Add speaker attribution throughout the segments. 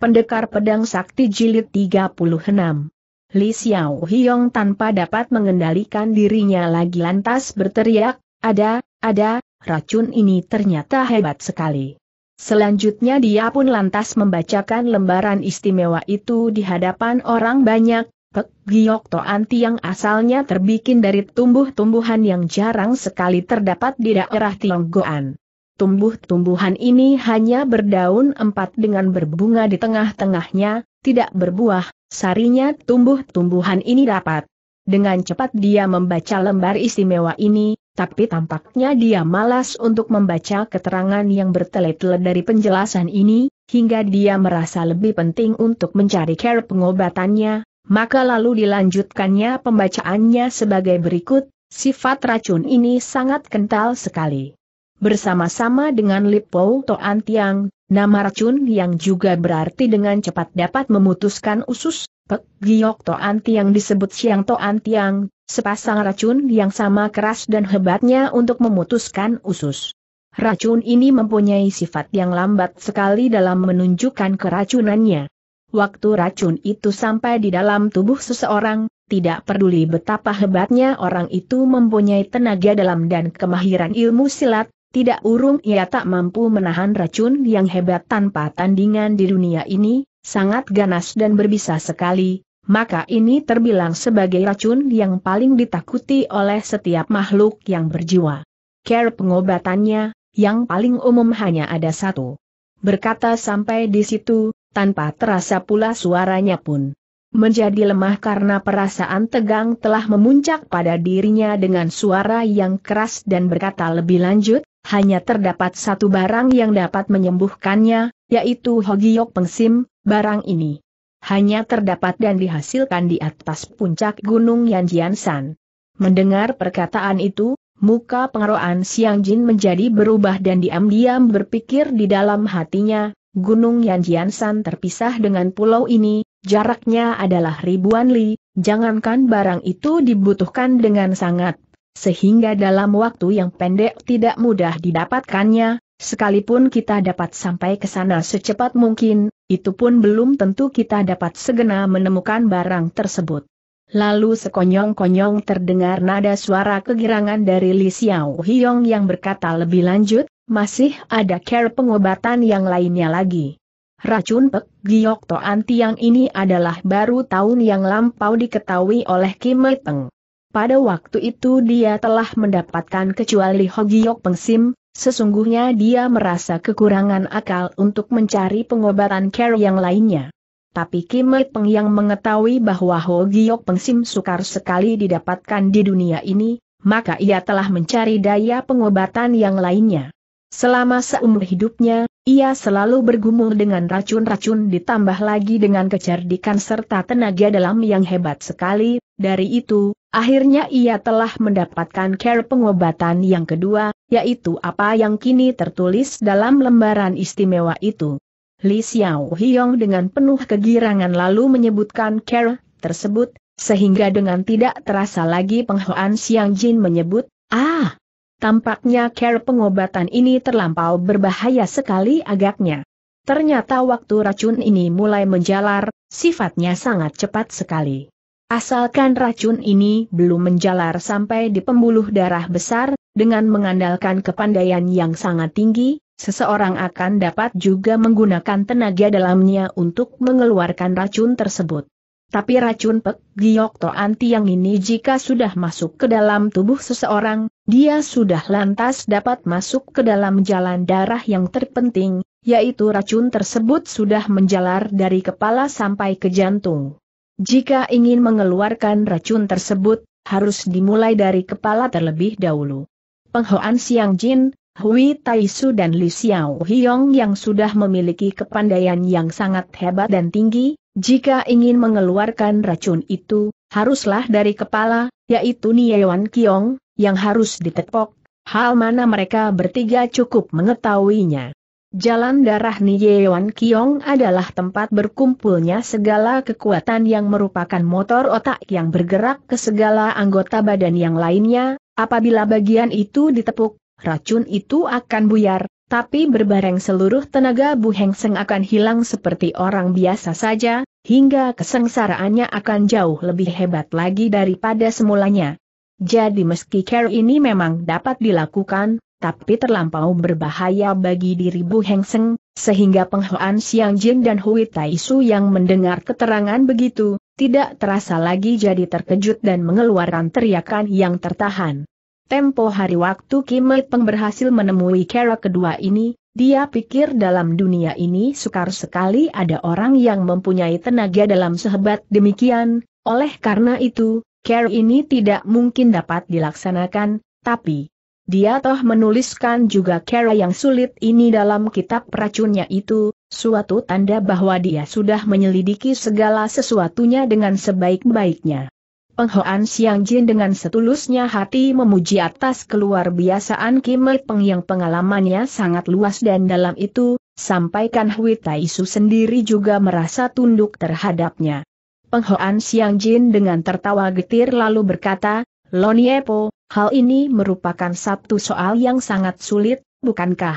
Speaker 1: Pendekar Pedang Sakti Jilid 36 Li Xiao Hiong tanpa dapat mengendalikan dirinya lagi lantas berteriak, ada, ada, racun ini ternyata hebat sekali. Selanjutnya dia pun lantas membacakan lembaran istimewa itu di hadapan orang banyak, Pek Giok Toanti yang asalnya terbikin dari tumbuh-tumbuhan yang jarang sekali terdapat di daerah Tionggoan tumbuh-tumbuhan ini hanya berdaun empat dengan berbunga di tengah-tengahnya, tidak berbuah, sarinya tumbuh-tumbuhan ini dapat. Dengan cepat dia membaca lembar istimewa ini, tapi tampaknya dia malas untuk membaca keterangan yang bertele-tele dari penjelasan ini, hingga dia merasa lebih penting untuk mencari care pengobatannya, maka lalu dilanjutkannya pembacaannya sebagai berikut, sifat racun ini sangat kental sekali. Bersama-sama dengan Lipo Toan Tiang, nama racun yang juga berarti dengan cepat dapat memutuskan usus, Pek Giok Toan Tiang disebut Siang Toan Tiang, sepasang racun yang sama keras dan hebatnya untuk memutuskan usus. Racun ini mempunyai sifat yang lambat sekali dalam menunjukkan keracunannya. Waktu racun itu sampai di dalam tubuh seseorang, tidak peduli betapa hebatnya orang itu mempunyai tenaga dalam dan kemahiran ilmu silat, tidak urung ia tak mampu menahan racun yang hebat tanpa tandingan di dunia ini, sangat ganas dan berbisa sekali, maka ini terbilang sebagai racun yang paling ditakuti oleh setiap makhluk yang berjiwa. Care pengobatannya, yang paling umum hanya ada satu. Berkata sampai di situ, tanpa terasa pula suaranya pun menjadi lemah karena perasaan tegang telah memuncak pada dirinya dengan suara yang keras dan berkata lebih lanjut, hanya terdapat satu barang yang dapat menyembuhkannya, yaitu Hogiok Pengsim, barang ini. Hanya terdapat dan dihasilkan di atas puncak gunung Yanjiansan. Mendengar perkataan itu, muka pengeroan Siang Jin menjadi berubah dan diam-diam berpikir di dalam hatinya, gunung Yanjiansan terpisah dengan pulau ini, jaraknya adalah ribuan li, jangankan barang itu dibutuhkan dengan sangat sehingga dalam waktu yang pendek tidak mudah didapatkannya, sekalipun kita dapat sampai ke sana secepat mungkin, itu pun belum tentu kita dapat segera menemukan barang tersebut. Lalu sekonyong-konyong terdengar nada suara kegirangan dari Li Xiao Hiong yang berkata lebih lanjut, masih ada care pengobatan yang lainnya lagi. Racun Pek Giok Toan Tiang ini adalah baru tahun yang lampau diketahui oleh Kim Teng. Pada waktu itu dia telah mendapatkan kecuali Hogiok Pengsim, sesungguhnya dia merasa kekurangan akal untuk mencari pengobatan care yang lainnya. Tapi Kim Peng yang mengetahui bahwa Hogiok Pengsim sukar sekali didapatkan di dunia ini, maka ia telah mencari daya pengobatan yang lainnya. Selama seumur hidupnya, ia selalu bergumul dengan racun-racun ditambah lagi dengan kecerdikan serta tenaga dalam yang hebat sekali, dari itu, akhirnya ia telah mendapatkan care pengobatan yang kedua, yaitu apa yang kini tertulis dalam lembaran istimewa itu. Li Xiao Hiong dengan penuh kegirangan lalu menyebutkan care tersebut, sehingga dengan tidak terasa lagi penghoan Siang Jin menyebut, ah, Tampaknya care pengobatan ini terlampau berbahaya sekali agaknya. Ternyata waktu racun ini mulai menjalar, sifatnya sangat cepat sekali. Asalkan racun ini belum menjalar sampai di pembuluh darah besar, dengan mengandalkan kepandaian yang sangat tinggi, seseorang akan dapat juga menggunakan tenaga dalamnya untuk mengeluarkan racun tersebut. Tapi racun Pek Giok Toan Tiang ini jika sudah masuk ke dalam tubuh seseorang, dia sudah lantas dapat masuk ke dalam jalan darah yang terpenting, yaitu racun tersebut sudah menjalar dari kepala sampai ke jantung. Jika ingin mengeluarkan racun tersebut, harus dimulai dari kepala terlebih dahulu. Penghoan Siang Jin, Hui Taisu dan Li Xiao Hiong yang sudah memiliki kepandaian yang sangat hebat dan tinggi, jika ingin mengeluarkan racun itu, haruslah dari kepala, yaitu Niewan Kiong, yang harus ditepok, hal mana mereka bertiga cukup mengetahuinya. Jalan darah Niewan Kiong adalah tempat berkumpulnya segala kekuatan yang merupakan motor otak yang bergerak ke segala anggota badan yang lainnya, apabila bagian itu ditepuk, racun itu akan buyar, tapi berbareng seluruh tenaga Bu Heng Seng akan hilang seperti orang biasa saja, hingga kesengsaraannya akan jauh lebih hebat lagi daripada semulanya. Jadi meski care ini memang dapat dilakukan, tapi terlampau berbahaya bagi diri Bu Heng Seng, sehingga penghoan Siang Jin dan Hui Tai Su yang mendengar keterangan begitu, tidak terasa lagi jadi terkejut dan mengeluarkan teriakan yang tertahan. Tempo hari waktu Kim Peng berhasil menemui cara kedua ini, dia pikir dalam dunia ini sukar sekali ada orang yang mempunyai tenaga dalam sehebat demikian, oleh karena itu, care ini tidak mungkin dapat dilaksanakan, tapi dia toh menuliskan juga cara yang sulit ini dalam kitab racunnya itu, suatu tanda bahwa dia sudah menyelidiki segala sesuatunya dengan sebaik-baiknya. Penghoan Siang Jin dengan setulusnya hati memuji atas keluar biasaan Kim Peng yang pengalamannya sangat luas dan dalam itu, sampaikan Hui Taisu sendiri juga merasa tunduk terhadapnya. Penghoan Siang Jin dengan tertawa getir lalu berkata, Loniepo, hal ini merupakan satu soal yang sangat sulit, bukankah?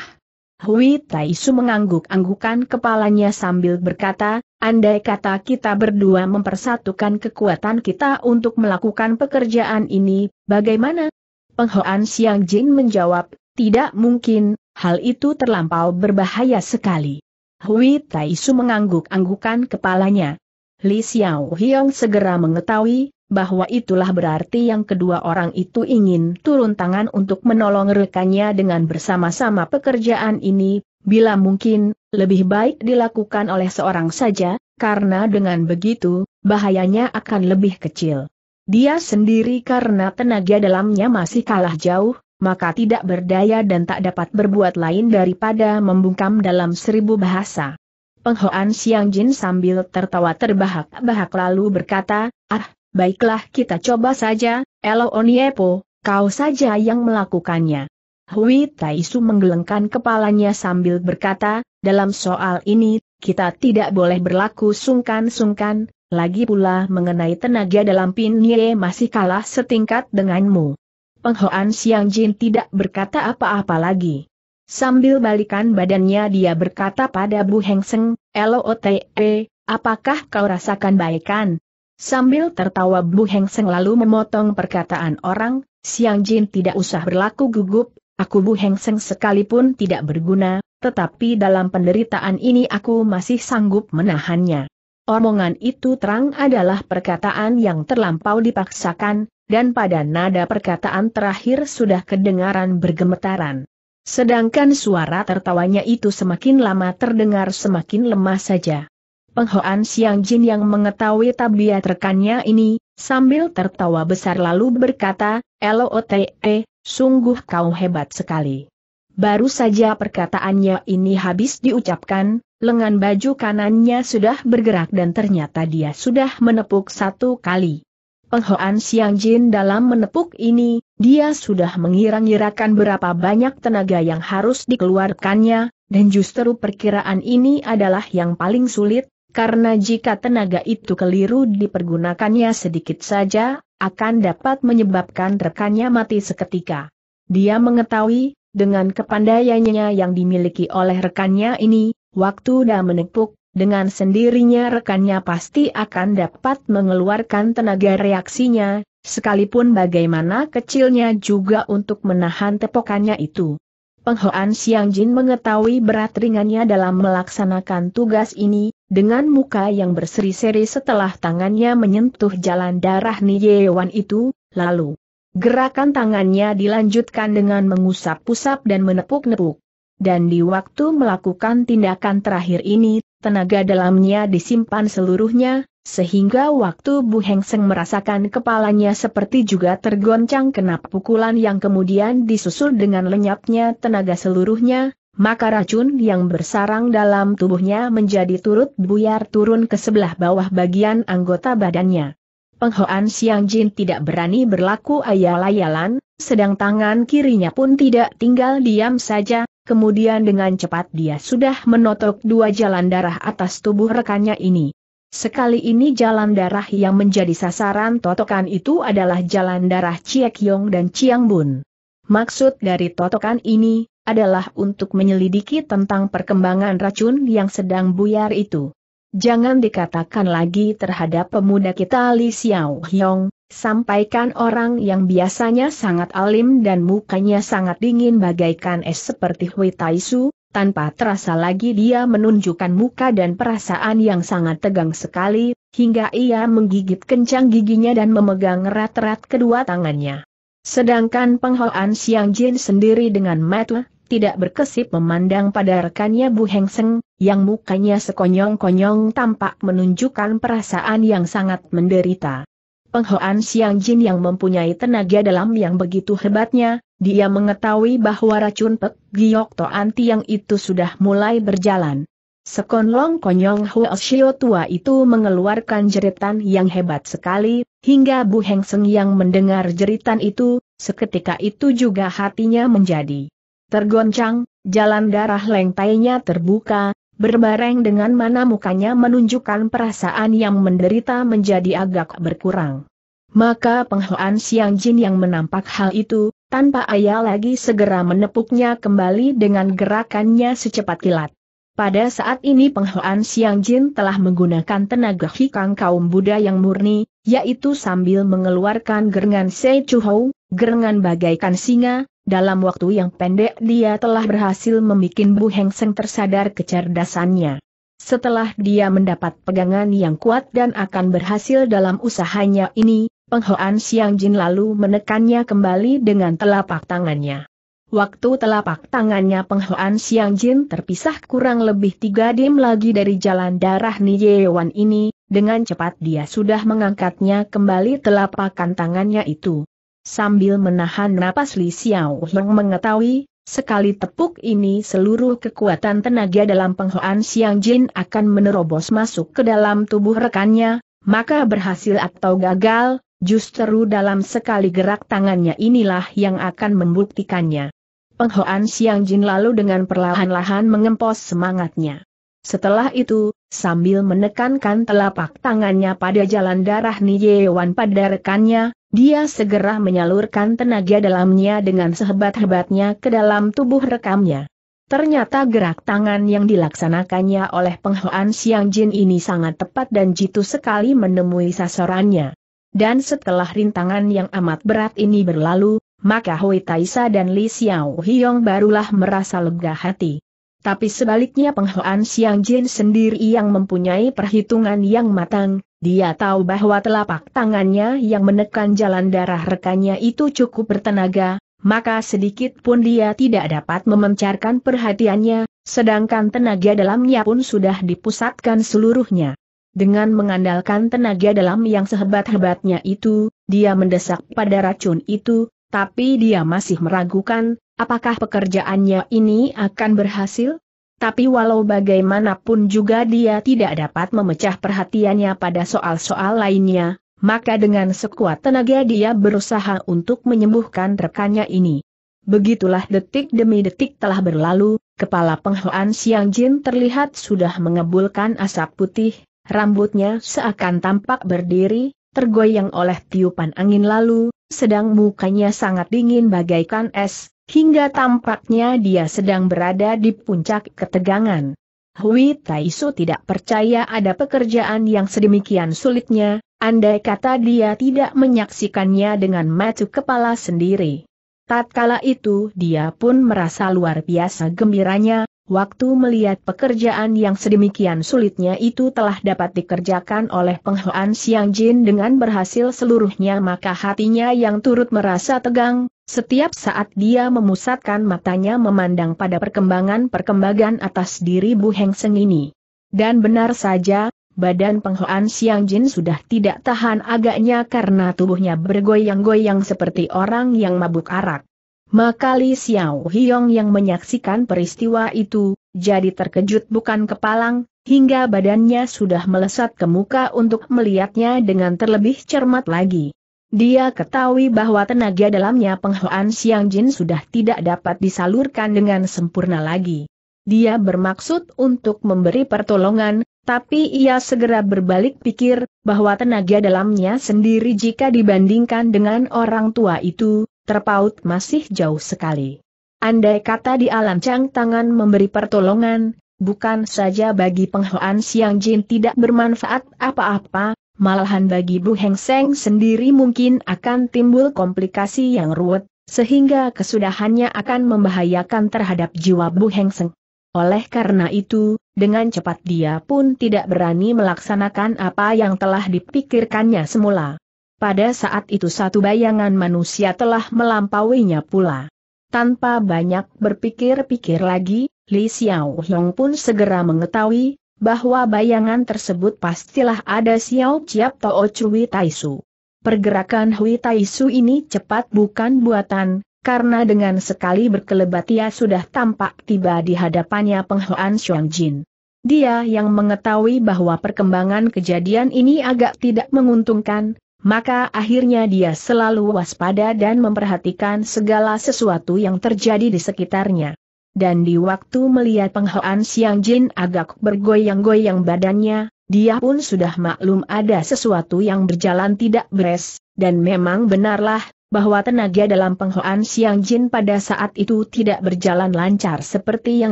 Speaker 1: Hui Taisu mengangguk-anggukan kepalanya sambil berkata, andai kata kita berdua mempersatukan kekuatan kita untuk melakukan pekerjaan ini, bagaimana? Penghoan Siang Jin menjawab, tidak mungkin, hal itu terlampau berbahaya sekali. Hui Taisu mengangguk-anggukan kepalanya. Li Xiao Hiong segera mengetahui, bahwa itulah berarti yang kedua orang itu ingin turun tangan untuk menolong rekannya dengan bersama-sama pekerjaan ini, bila mungkin, lebih baik dilakukan oleh seorang saja, karena dengan begitu, bahayanya akan lebih kecil. Dia sendiri karena tenaga dalamnya masih kalah jauh, maka tidak berdaya dan tak dapat berbuat lain daripada membungkam dalam seribu bahasa. Penghoan Siang Jin sambil tertawa terbahak-bahak lalu berkata, ah, Baiklah kita coba saja, Elo Oniepo, kau saja yang melakukannya. Hui Taisu menggelengkan kepalanya sambil berkata, dalam soal ini, kita tidak boleh berlaku sungkan-sungkan, lagi pula mengenai tenaga dalam Pin Ye masih kalah setingkat denganmu. Penghoan Siang Jin tidak berkata apa-apa lagi. Sambil balikan badannya dia berkata pada Bu Heng Seng, LOTE, apakah kau rasakan baikan? Sambil tertawa Bu Heng Seng lalu memotong perkataan orang, Siang Jin tidak usah berlaku gugup, aku Bu Heng Seng sekalipun tidak berguna, tetapi dalam penderitaan ini aku masih sanggup menahannya. Omongan itu terang adalah perkataan yang terlampau dipaksakan, dan pada nada perkataan terakhir sudah kedengaran bergemetaran. Sedangkan suara tertawanya itu semakin lama terdengar semakin lemah saja. Penghoan Siang Jin yang mengetahui tabiat rekannya ini, sambil tertawa besar lalu berkata, LOTE, sungguh kau hebat sekali. Baru saja perkataannya ini habis diucapkan, lengan baju kanannya sudah bergerak dan ternyata dia sudah menepuk satu kali. Penghoan Siang Jin dalam menepuk ini, dia sudah mengira-ngirakan berapa banyak tenaga yang harus dikeluarkannya, dan justru perkiraan ini adalah yang paling sulit, karena jika tenaga itu keliru dipergunakannya sedikit saja, akan dapat menyebabkan rekannya mati seketika. Dia mengetahui, dengan kepandaiannya yang dimiliki oleh rekannya ini, waktu dah menepuk, dengan sendirinya rekannya pasti akan dapat mengeluarkan tenaga reaksinya, sekalipun bagaimana kecilnya juga untuk menahan tepokannya itu. Penghoan Siang Jin mengetahui berat ringannya dalam melaksanakan tugas ini, dengan muka yang berseri-seri setelah tangannya menyentuh jalan darah Niyewan itu, lalu gerakan tangannya dilanjutkan dengan mengusap-usap dan menepuk-nepuk. Dan di waktu melakukan tindakan terakhir ini, tenaga dalamnya disimpan seluruhnya, sehingga waktu Bu Heng Seng merasakan kepalanya seperti juga tergoncang kena pukulan yang kemudian disusul dengan lenyapnya tenaga seluruhnya, maka racun yang bersarang dalam tubuhnya menjadi turut buyar turun ke sebelah bawah bagian anggota badannya. Penghoan Siang Jin tidak berani berlaku ayal-ayalan, sedang tangan kirinya pun tidak tinggal diam saja, kemudian dengan cepat dia sudah menotok dua jalan darah atas tubuh rekannya ini. Sekali ini jalan darah yang menjadi sasaran totokan itu adalah jalan darah Chiek Yong dan Chiang Bun. Maksud dari totokan ini, adalah untuk menyelidiki tentang perkembangan racun yang sedang buyar itu. Jangan dikatakan lagi terhadap pemuda kita Li Xiao Hyong, sampaikan orang yang biasanya sangat alim dan mukanya sangat dingin bagaikan es seperti Hui Taisu, tanpa terasa lagi dia menunjukkan muka dan perasaan yang sangat tegang sekali, hingga ia menggigit kencang giginya dan memegang erat-erat kedua tangannya. Sedangkan penghoan Siang Jin sendiri dengan mata tidak berkesip memandang pada rekannya Bu Heng Seng, yang mukanya sekonyong-konyong tampak menunjukkan perasaan yang sangat menderita. Penghoan Siang Jin yang mempunyai tenaga dalam yang begitu hebatnya, dia mengetahui bahwa racun Pek Giok Anti yang itu sudah mulai berjalan. Sekonlong konyong Huasio tua itu mengeluarkan jeritan yang hebat sekali, hingga Bu Heng Seng yang mendengar jeritan itu, seketika itu juga hatinya menjadi tergoncang, jalan darah lengtainya terbuka, berbareng dengan mana mukanya menunjukkan perasaan yang menderita menjadi agak berkurang. Maka penghoan Siang Jin yang menampak hal itu, tanpa ayah lagi segera menepuknya kembali dengan gerakannya secepat kilat. Pada saat ini penghoan Siang Jin telah menggunakan tenaga hikang kaum Buddha yang murni, yaitu sambil mengeluarkan gerengan Se Chuhou, gerengan bagaikan singa, dalam waktu yang pendek dia telah berhasil membuat Bu Heng Seng tersadar kecerdasannya. Setelah dia mendapat pegangan yang kuat dan akan berhasil dalam usahanya ini, Penghoan Siang Jin lalu menekannya kembali dengan telapak tangannya. Waktu telapak tangannya Penghoan Siang Jin terpisah kurang lebih tiga dim lagi dari jalan darah Niyewan ini, dengan cepat dia sudah mengangkatnya kembali telapakan tangannya itu. Sambil menahan napas Li Xiao yang mengetahui, sekali tepuk ini seluruh kekuatan tenaga dalam penghoan Siang Jin akan menerobos masuk ke dalam tubuh rekannya, maka berhasil atau gagal, justru dalam sekali gerak tangannya inilah yang akan membuktikannya. Penghoan Siang Jin lalu dengan perlahan-lahan mengempos semangatnya. Setelah itu, sambil menekankan telapak tangannya pada jalan darah Niyewan pada rekannya, dia segera menyalurkan tenaga dalamnya dengan sehebat-hebatnya ke dalam tubuh rekamnya. Ternyata gerak tangan yang dilaksanakannya oleh penghoan Siang Jin ini sangat tepat dan jitu sekali menemui sasarannya. Dan setelah rintangan yang amat berat ini berlalu, maka Hui Taisa dan Li Xiao Hiong barulah merasa lega hati. Tapi sebaliknya penghoan Siang Jin sendiri yang mempunyai perhitungan yang matang, dia tahu bahwa telapak tangannya yang menekan jalan darah rekannya itu cukup bertenaga, maka sedikit pun dia tidak dapat memencarkan perhatiannya, sedangkan tenaga dalamnya pun sudah dipusatkan seluruhnya. Dengan mengandalkan tenaga dalam yang sehebat-hebatnya itu, dia mendesak pada racun itu, tapi dia masih meragukan, apakah pekerjaannya ini akan berhasil? tapi walau bagaimanapun juga dia tidak dapat memecah perhatiannya pada soal-soal lainnya, maka dengan sekuat tenaga dia berusaha untuk menyembuhkan rekannya ini. Begitulah detik demi detik telah berlalu, kepala penghoan Siang Jin terlihat sudah mengebulkan asap putih, rambutnya seakan tampak berdiri, tergoyang oleh tiupan angin lalu, sedang mukanya sangat dingin bagaikan es, Hingga tampaknya dia sedang berada di puncak ketegangan. Hui Taisu tidak percaya ada pekerjaan yang sedemikian sulitnya, andai kata dia tidak menyaksikannya dengan mata kepala sendiri. Tatkala itu dia pun merasa luar biasa gembiranya, waktu melihat pekerjaan yang sedemikian sulitnya itu telah dapat dikerjakan oleh penghoan Siang Jin dengan berhasil seluruhnya maka hatinya yang turut merasa tegang, setiap saat dia memusatkan matanya memandang pada perkembangan-perkembangan atas diri Bu Heng Seng ini. Dan benar saja, badan penghoan Siang Jin sudah tidak tahan agaknya karena tubuhnya bergoyang-goyang seperti orang yang mabuk arak. Maka Li Xiao Hiong yang menyaksikan peristiwa itu, jadi terkejut bukan kepalang, hingga badannya sudah melesat ke muka untuk melihatnya dengan terlebih cermat lagi. Dia ketahui bahwa tenaga dalamnya penghoan Siang Jin sudah tidak dapat disalurkan dengan sempurna lagi. Dia bermaksud untuk memberi pertolongan, tapi ia segera berbalik pikir, bahwa tenaga dalamnya sendiri jika dibandingkan dengan orang tua itu, terpaut masih jauh sekali. andai kata dia lancang tangan memberi pertolongan, bukan saja bagi penghoan Siang Jin tidak bermanfaat apa-apa, malahan bagi Bu Heng Seng sendiri mungkin akan timbul komplikasi yang ruwet, sehingga kesudahannya akan membahayakan terhadap jiwa Bu Heng Seng. Oleh karena itu, dengan cepat dia pun tidak berani melaksanakan apa yang telah dipikirkannya semula. Pada saat itu satu bayangan manusia telah melampauinya pula. Tanpa banyak berpikir-pikir lagi, Li Xiao Hyong pun segera mengetahui, bahwa bayangan tersebut pastilah ada Xiao Chiap Tao Cui Taisu. Pergerakan Hui Taisu ini cepat bukan buatan, karena dengan sekali berkelebat ia sudah tampak tiba di hadapannya Penghoan Jin. Dia yang mengetahui bahwa perkembangan kejadian ini agak tidak menguntungkan, maka akhirnya dia selalu waspada dan memperhatikan segala sesuatu yang terjadi di sekitarnya. Dan di waktu melihat penghoan Siang Jin agak bergoyang-goyang badannya, dia pun sudah maklum ada sesuatu yang berjalan tidak beres, dan memang benarlah, bahwa tenaga dalam penghoan Siang Jin pada saat itu tidak berjalan lancar seperti yang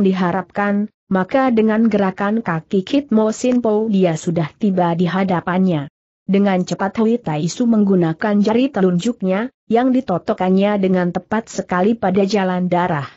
Speaker 1: diharapkan, maka dengan gerakan kaki Kit Mo Sin Po dia sudah tiba di hadapannya. Dengan cepat Hui Taisu menggunakan jari telunjuknya, yang ditotokannya dengan tepat sekali pada jalan darah.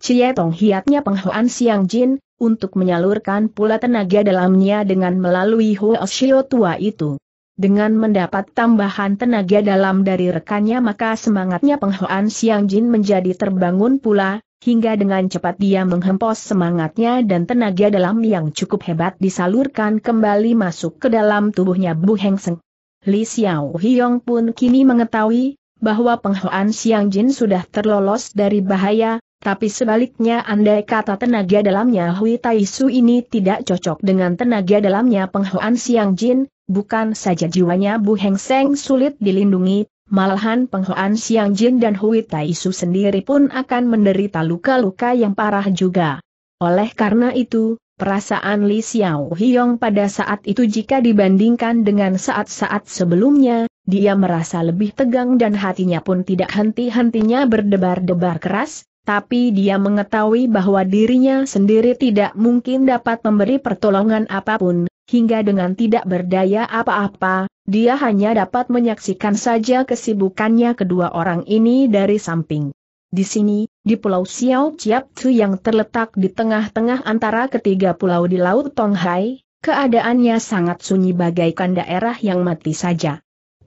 Speaker 1: Cie Tong hiatnya penghuan Siang Jin, untuk menyalurkan pula tenaga dalamnya dengan melalui Shio tua itu. Dengan mendapat tambahan tenaga dalam dari rekannya maka semangatnya penghuan Siang Jin menjadi terbangun pula, hingga dengan cepat dia menghempos semangatnya dan tenaga dalam yang cukup hebat disalurkan kembali masuk ke dalam tubuhnya Bu Heng Seng. Li Xiao Hiong pun kini mengetahui, bahwa penghoan Siang Jin sudah terlolos dari bahaya, tapi sebaliknya andai kata tenaga dalamnya Hui Taisu ini tidak cocok dengan tenaga dalamnya penghoan Siang Jin, bukan saja jiwanya Bu Heng Seng sulit dilindungi, Malahan penghoan Siang Jin dan Hui Taisu sendiri pun akan menderita luka-luka yang parah juga. Oleh karena itu, perasaan Li Xiao Hiong pada saat itu jika dibandingkan dengan saat-saat sebelumnya, dia merasa lebih tegang dan hatinya pun tidak henti-hentinya berdebar-debar keras, tapi dia mengetahui bahwa dirinya sendiri tidak mungkin dapat memberi pertolongan apa pun, hingga dengan tidak berdaya apa-apa, dia hanya dapat menyaksikan saja kesibukannya kedua orang ini dari samping. Di sini, di Pulau Xiao Chiap Tu yang terletak di tengah-tengah antara ketiga pulau di Laut Tonghai, keadaannya sangat sunyi bagaikan daerah yang mati saja.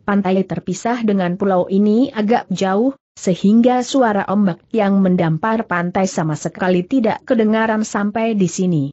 Speaker 1: Pantai terpisah dengan pulau ini agak jauh, sehingga suara ombak yang mendampar pantai sama sekali tidak kedengaran sampai di sini.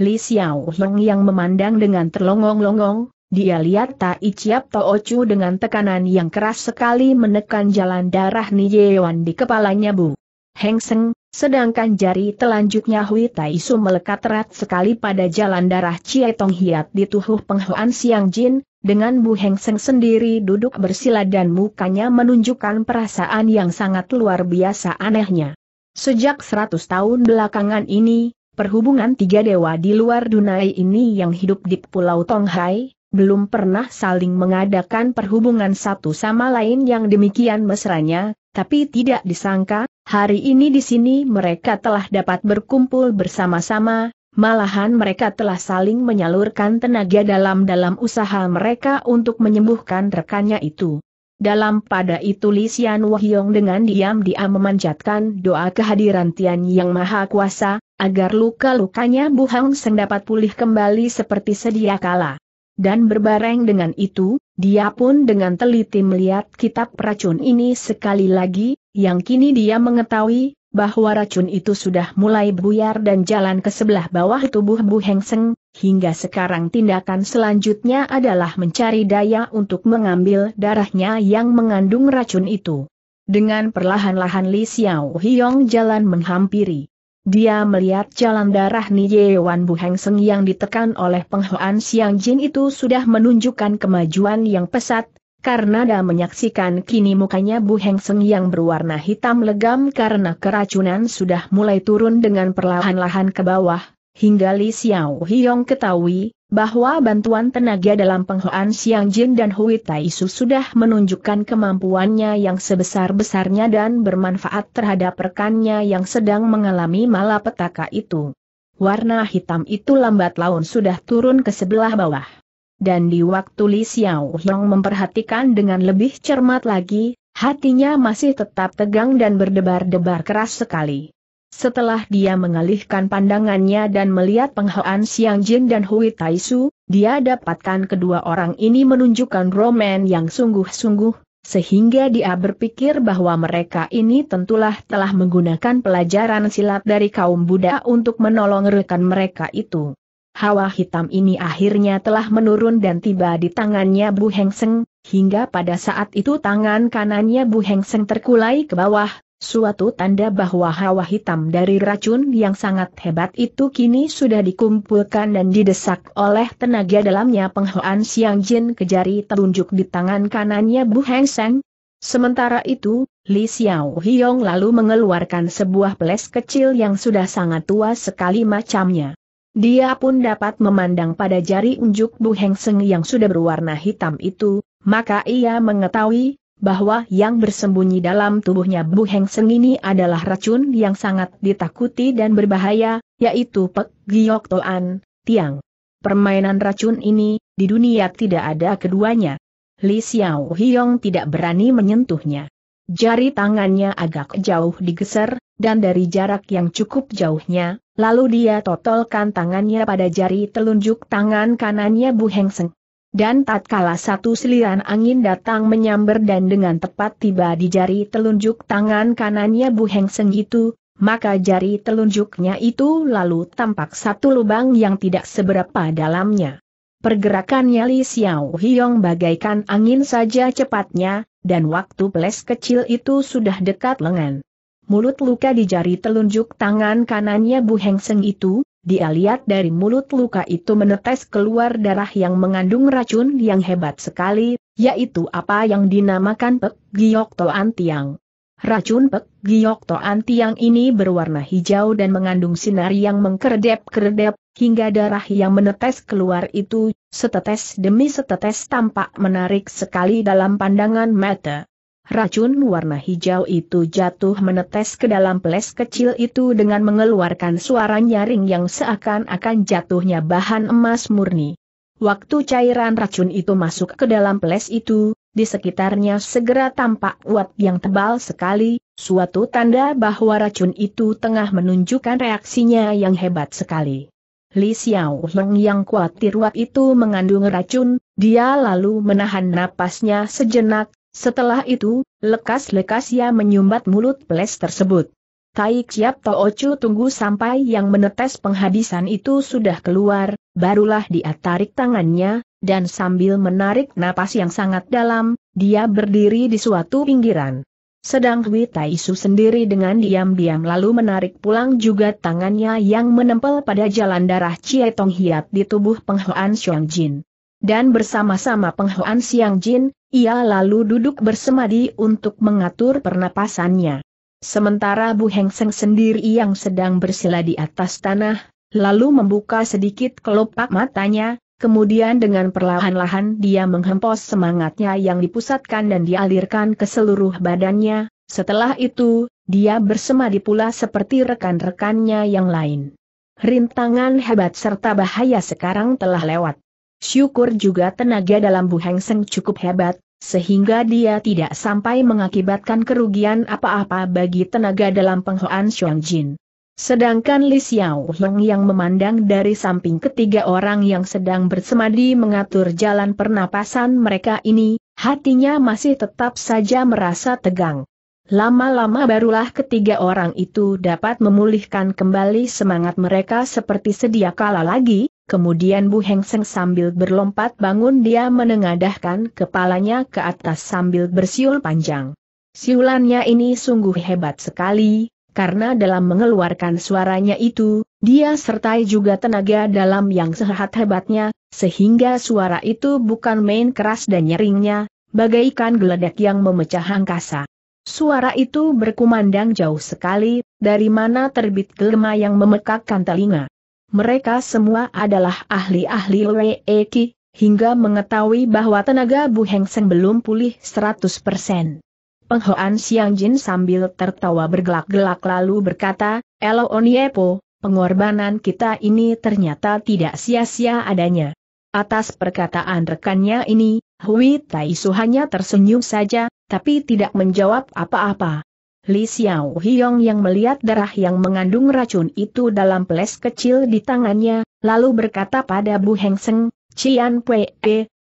Speaker 1: Li Xiao Hong yang memandang dengan terlongong-longong, dia lihat Tai Chiap Toocu dengan tekanan yang keras sekali menekan jalan darah Nijewan di kepalanya Bu. Heng Seng, sedangkan jari telanjutnya Hui Tai Su melekat erat sekali pada jalan darah Chie Tong Hiat di tubuh penghuan Siang Jin, dengan Bu Heng Seng sendiri duduk bersila dan mukanya menunjukkan perasaan yang sangat luar biasa anehnya. Sejak seratus tahun belakangan ini, perhubungan tiga dewa di luar dunia ini yang hidup di Pulau Tonghai, belum pernah saling mengadakan perhubungan satu sama lain yang demikian mesranya, tapi tidak disangka, hari ini di sini mereka telah dapat berkumpul bersama-sama, malahan mereka telah saling menyalurkan tenaga dalam-dalam usaha mereka untuk menyembuhkan rekannya itu. Dalam pada itu Li Xian Wahyong dengan diam-diam memanjatkan doa kehadiran Tian Yang Maha Kuasa, agar luka-lukanya Bu Hang Seng dapat pulih kembali seperti sedia kala. Dan berbareng dengan itu, dia pun dengan teliti melihat kitab racun ini sekali lagi, yang kini dia mengetahui, bahwa racun itu sudah mulai buyar dan jalan ke sebelah bawah tubuh Bu Heng Seng, hingga sekarang tindakan selanjutnya adalah mencari daya untuk mengambil darahnya yang mengandung racun itu. Dengan perlahan-lahan Li Xiao Hiong jalan menghampiri. Dia melihat jalan darah Nijewan Bu Heng Seng yang ditekan oleh penghoan Siang Jin itu sudah menunjukkan kemajuan yang pesat, karena dia menyaksikan kini mukanya Bu Heng Seng yang berwarna hitam legam karena keracunan sudah mulai turun dengan perlahan-lahan ke bawah, hingga Li Xiao Hiong ketahui, bahwa bantuan tenaga dalam penghoan Siang Jin dan Hui Taisu sudah menunjukkan kemampuannya yang sebesar-besarnya dan bermanfaat terhadap rekannya yang sedang mengalami malapetaka itu. Warna hitam itu lambat laun sudah turun ke sebelah bawah. Dan di waktu Li Xiao Hyong memperhatikan dengan lebih cermat lagi, hatinya masih tetap tegang dan berdebar-debar keras sekali. Setelah dia mengalihkan pandangannya dan melihat penghoan Siang Jin dan Hui Taisu, dia dapatkan kedua orang ini menunjukkan roman yang sungguh-sungguh, sehingga dia berpikir bahwa mereka ini tentulah telah menggunakan pelajaran silat dari kaum Buddha untuk menolong rekan mereka itu. Hawa hitam ini akhirnya telah menurun dan tiba di tangannya Bu Heng Seng, hingga pada saat itu tangan kanannya Bu Heng Seng terkulai ke bawah, Suatu tanda bahwa hawa hitam dari racun yang sangat hebat itu kini sudah dikumpulkan dan didesak oleh tenaga dalamnya penghoan Siang Jin ke jari telunjuk di tangan kanannya Bu Heng Seng. Sementara itu, Li Xiao Hiong lalu mengeluarkan sebuah peles kecil yang sudah sangat tua sekali macamnya. Dia pun dapat memandang pada jari unjuk Bu Heng Seng yang sudah berwarna hitam itu, maka ia mengetahui bahwa yang bersembunyi dalam tubuhnya Bu Heng Seng ini adalah racun yang sangat ditakuti dan berbahaya, yaitu Pek Giok Toan, Tiang. Permainan racun ini, di dunia tidak ada keduanya. Li Xiao Hiong tidak berani menyentuhnya. Jari tangannya agak jauh digeser, dan dari jarak yang cukup jauhnya, lalu dia totolkan tangannya pada jari telunjuk tangan kanannya Bu Heng Seng. Dan tatkala satu seliran angin datang menyambar dan dengan tepat tiba di jari telunjuk tangan kanannya Bu Heng Seng itu, maka jari telunjuknya itu lalu tampak satu lubang yang tidak seberapa dalamnya. Pergerakannya Li Xiao Hiong bagaikan angin saja cepatnya, dan waktu peles kecil itu sudah dekat lengan. Mulut luka di jari telunjuk tangan kanannya Bu Heng Seng itu, dia lihat dari mulut luka itu menetes keluar darah yang mengandung racun yang hebat sekali, yaitu apa yang dinamakan Pek Giok Toan Tiang. Racun Pek Giok Toan Tiang ini berwarna hijau dan mengandung sinar yang mengkeredep-keredep, hingga darah yang menetes keluar itu, setetes demi setetes tampak menarik sekali dalam pandangan mata. Racun warna hijau itu jatuh menetes ke dalam peles kecil itu dengan mengeluarkan suara nyaring yang seakan-akan jatuhnya bahan emas murni. Waktu cairan racun itu masuk ke dalam peles itu, di sekitarnya segera tampak uap yang tebal sekali, suatu tanda bahwa racun itu tengah menunjukkan reaksinya yang hebat sekali. Li Xiao Hong yang khawatir uap itu mengandung racun, dia lalu menahan napasnya sejenak, setelah itu, lekas-lekas ia menyumbat mulut peles tersebut. Tai Chiap Toocu tunggu sampai yang menetes penghabisan itu sudah keluar, barulah dia tarik tangannya, dan sambil menarik napas yang sangat dalam, dia berdiri di suatu pinggiran. Sedang Hui Taisu sendiri dengan diam-diam lalu menarik pulang juga tangannya yang menempel pada jalan darah Chie Tong Hiat di tubuh penghoan Xiang Jin. Dan bersama-sama penghoan Siang Jin, ia lalu duduk bersemadi untuk mengatur pernapasannya. Sementara Bu Heng Seng sendiri yang sedang bersila di atas tanah, lalu membuka sedikit kelopak matanya, kemudian dengan perlahan-lahan dia menghempos semangatnya yang dipusatkan dan dialirkan ke seluruh badannya, setelah itu, dia bersemadi pula seperti rekan-rekannya yang lain. Rintangan hebat serta bahaya sekarang telah lewat. Syukur juga tenaga dalam Bu Heng Seng cukup hebat, sehingga dia tidak sampai mengakibatkan kerugian apa-apa bagi tenaga dalam penghoan Xiong Jin. Sedangkan Li Xiao Hong yang memandang dari samping ketiga orang yang sedang bersemadi mengatur jalan pernapasan mereka ini, hatinya masih tetap saja merasa tegang. Lama-lama barulah ketiga orang itu dapat memulihkan kembali semangat mereka seperti sedia kala lagi, Kemudian Bu Heng Seng sambil berlompat bangun dia menengadahkan kepalanya ke atas sambil bersiul panjang. Siulannya ini sungguh hebat sekali, karena dalam mengeluarkan suaranya itu, dia sertai juga tenaga dalam yang sehat hebatnya, sehingga suara itu bukan main keras dan nyeringnya, bagaikan geledek yang memecah angkasa. Suara itu berkumandang jauh sekali, dari mana terbit gelema yang memekakkan telinga. Mereka semua adalah ahli-ahli Weki, hingga mengetahui bahwa tenaga Bu Heng Seng belum pulih 100%. Penghoan Siang Jin sambil tertawa bergelak-gelak lalu berkata, Elo Oniepo, pengorbanan kita ini ternyata tidak sia-sia adanya. Atas perkataan rekannya ini, Hui Taisu hanya tersenyum saja, tapi tidak menjawab apa-apa. Li Xiao Hiong yang melihat darah yang mengandung racun itu dalam peles kecil di tangannya, lalu berkata pada Bu Heng Seng, Cian Pue,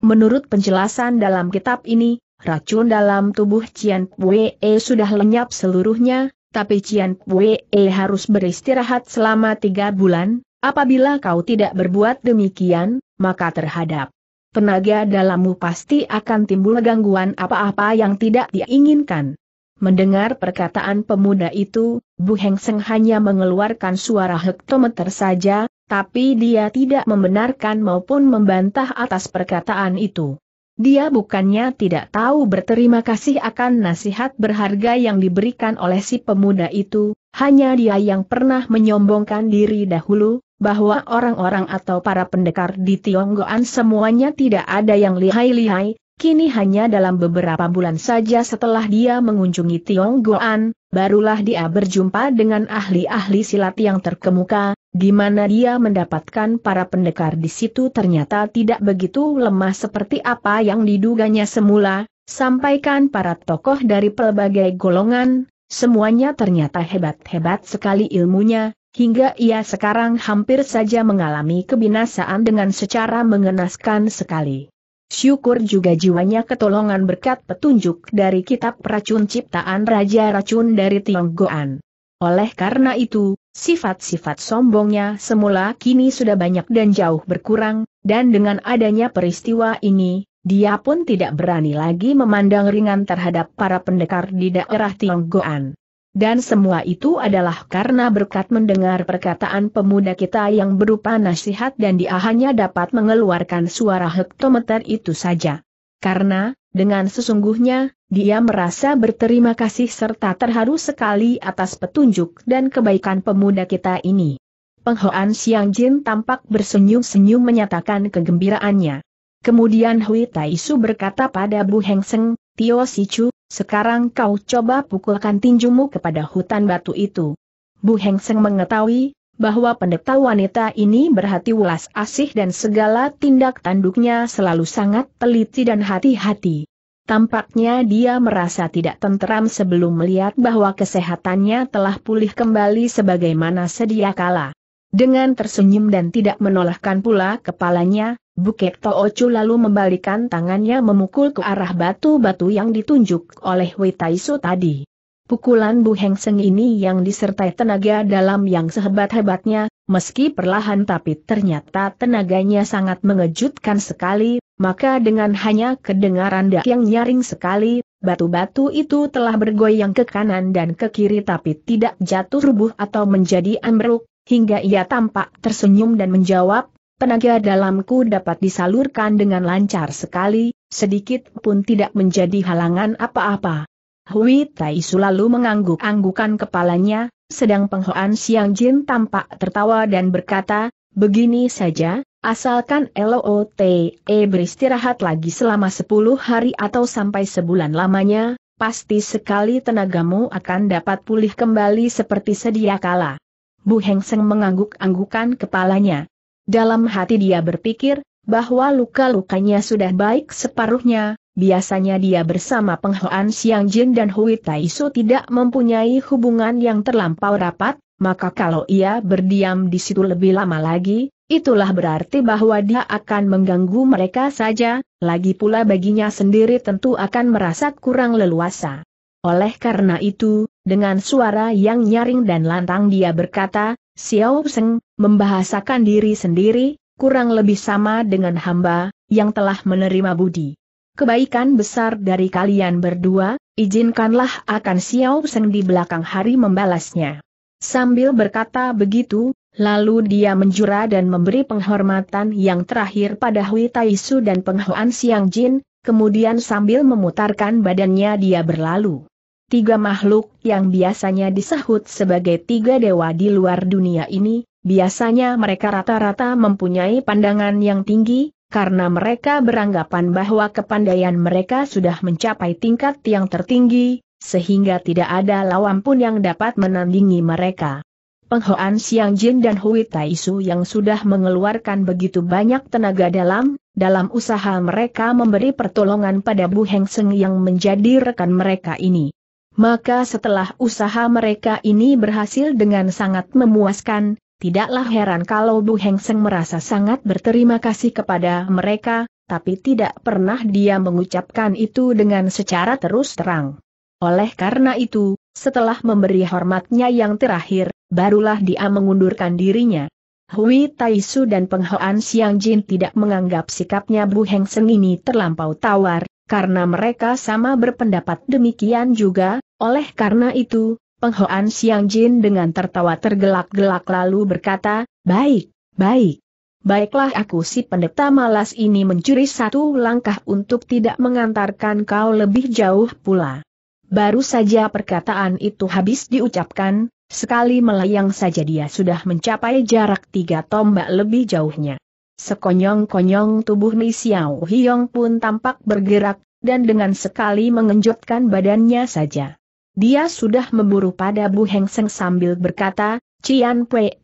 Speaker 1: menurut penjelasan dalam kitab ini, Racun dalam tubuh Cian Pue sudah lenyap seluruhnya, tapi Cian Pue harus beristirahat selama tiga bulan, apabila kau tidak berbuat demikian, maka terhadap tenaga dalammu pasti akan timbul gangguan apa-apa yang tidak diinginkan. Mendengar perkataan pemuda itu, Bu Heng Seng hanya mengeluarkan suara hektometer saja, tapi dia tidak membenarkan maupun membantah atas perkataan itu. Dia bukannya tidak tahu berterima kasih akan nasihat berharga yang diberikan oleh si pemuda itu, hanya dia yang pernah menyombongkan diri dahulu, bahwa orang-orang atau para pendekar di Tionggoan semuanya tidak ada yang lihai-lihai, kini hanya dalam beberapa bulan saja setelah dia mengunjungi Tionggoan, barulah dia berjumpa dengan ahli-ahli silat yang terkemuka, di mana dia mendapatkan para pendekar di situ ternyata tidak begitu lemah seperti apa yang diduganya semula, sampaikan para tokoh dari pelbagai golongan, semuanya ternyata hebat-hebat sekali ilmunya, hingga ia sekarang hampir saja mengalami kebinasaan dengan secara mengenaskan sekali. Syukur juga jiwanya ketolongan berkat petunjuk dari kitab racun ciptaan Raja Racun dari Tionggoan. Oleh karena itu, sifat-sifat sombongnya semula kini sudah banyak dan jauh berkurang, dan dengan adanya peristiwa ini, dia pun tidak berani lagi memandang ringan terhadap para pendekar di daerah Tionggoan. Dan semua itu adalah karena berkat mendengar perkataan pemuda kita yang berupa nasihat dan dia hanya dapat mengeluarkan suara hektometer itu saja. Karena, dengan sesungguhnya, dia merasa berterima kasih serta terharu sekali atas petunjuk dan kebaikan pemuda kita ini. Penghoan Siang Jin tampak bersenyum-senyum menyatakan kegembiraannya. Kemudian Hui Taisu berkata pada Bu Heng Seng, Tio Sichu, sekarang kau coba pukulkan tinjumu kepada hutan batu itu. Bu Heng Seng mengetahui, bahwa pendeta wanita ini berhati ulas asih dan segala tindak tanduknya selalu sangat teliti dan hati-hati. Tampaknya dia merasa tidak tenteram sebelum melihat bahwa kesehatannya telah pulih kembali sebagaimana sedia kala. Dengan tersenyum dan tidak menolakkan pula kepalanya, Bukit Toocu lalu membalikan tangannya memukul ke arah batu-batu yang ditunjuk oleh Witaiso tadi. Pukulan Bu Heng Seng ini yang disertai tenaga dalam yang sehebat-hebatnya, meski perlahan tapi ternyata tenaganya sangat mengejutkan sekali, maka dengan hanya kedengaran dak yang nyaring sekali, batu-batu itu telah bergoyang ke kanan dan ke kiri tapi tidak jatuh rubuh atau menjadi ambruk, hingga ia tampak tersenyum dan menjawab, tenaga dalamku dapat disalurkan dengan lancar sekali, sedikit pun tidak menjadi halangan apa-apa. Hui Tai lalu mengangguk-anggukan kepalanya, sedang penghoan Siang Jin tampak tertawa dan berkata, begini saja, Asalkan LOTE beristirahat lagi selama 10 hari atau sampai sebulan lamanya, pasti sekali tenagamu akan dapat pulih kembali seperti sedia kala. Bu Heng Seng mengangguk-anggukan kepalanya. Dalam hati dia berpikir, bahwa luka-lukanya sudah baik separuhnya, biasanya dia bersama penghoan Siang Jin dan Hui Taisu tidak mempunyai hubungan yang terlampau rapat, maka kalau ia berdiam di situ lebih lama lagi, itulah berarti bahwa dia akan mengganggu mereka saja, lagi pula baginya sendiri tentu akan merasa kurang leluasa. Oleh karena itu, dengan suara yang nyaring dan lantang dia berkata, Xiao Seng, membahasakan diri sendiri, kurang lebih sama dengan hamba, yang telah menerima budi. Kebaikan besar dari kalian berdua, izinkanlah akan Xiao Seng di belakang hari membalasnya. Sambil berkata begitu, Lalu dia menjura dan memberi penghormatan yang terakhir pada Hui Taisu dan penghuan Siang Jin, kemudian sambil memutarkan badannya dia berlalu. Tiga makhluk yang biasanya disahut sebagai tiga dewa di luar dunia ini, biasanya mereka rata-rata mempunyai pandangan yang tinggi, karena mereka beranggapan bahwa kepandaian mereka sudah mencapai tingkat yang tertinggi, sehingga tidak ada lawan pun yang dapat menandingi mereka. Penghoan Siang Jin dan Hui Taisu yang sudah mengeluarkan begitu banyak tenaga dalam, dalam usaha mereka memberi pertolongan pada Bu Heng Seng yang menjadi rekan mereka ini. Maka setelah usaha mereka ini berhasil dengan sangat memuaskan, tidaklah heran kalau Bu Heng Seng merasa sangat berterima kasih kepada mereka, tapi tidak pernah dia mengucapkan itu dengan secara terus terang. Oleh karena itu, setelah memberi hormatnya yang terakhir, barulah dia mengundurkan dirinya. Hui Taisu dan Penghoan Siang Jin tidak menganggap sikapnya Bu Heng Seng ini terlampau tawar, karena mereka sama berpendapat demikian juga, oleh karena itu, Penghoan Siang Jin dengan tertawa tergelak-gelak lalu berkata, baik, baik. Baiklah aku si pendeta malas ini mencuri satu langkah untuk tidak mengantarkan kau lebih jauh pula. Baru saja perkataan itu habis diucapkan, sekali melayang saja dia sudah mencapai jarak tiga tombak lebih jauhnya. Sekonyong-konyong tubuh Ni Xiao Hiong pun tampak bergerak, dan dengan sekali mengenjutkan badannya saja. Dia sudah memburu pada Bu Heng Seng sambil berkata, Cian Pue,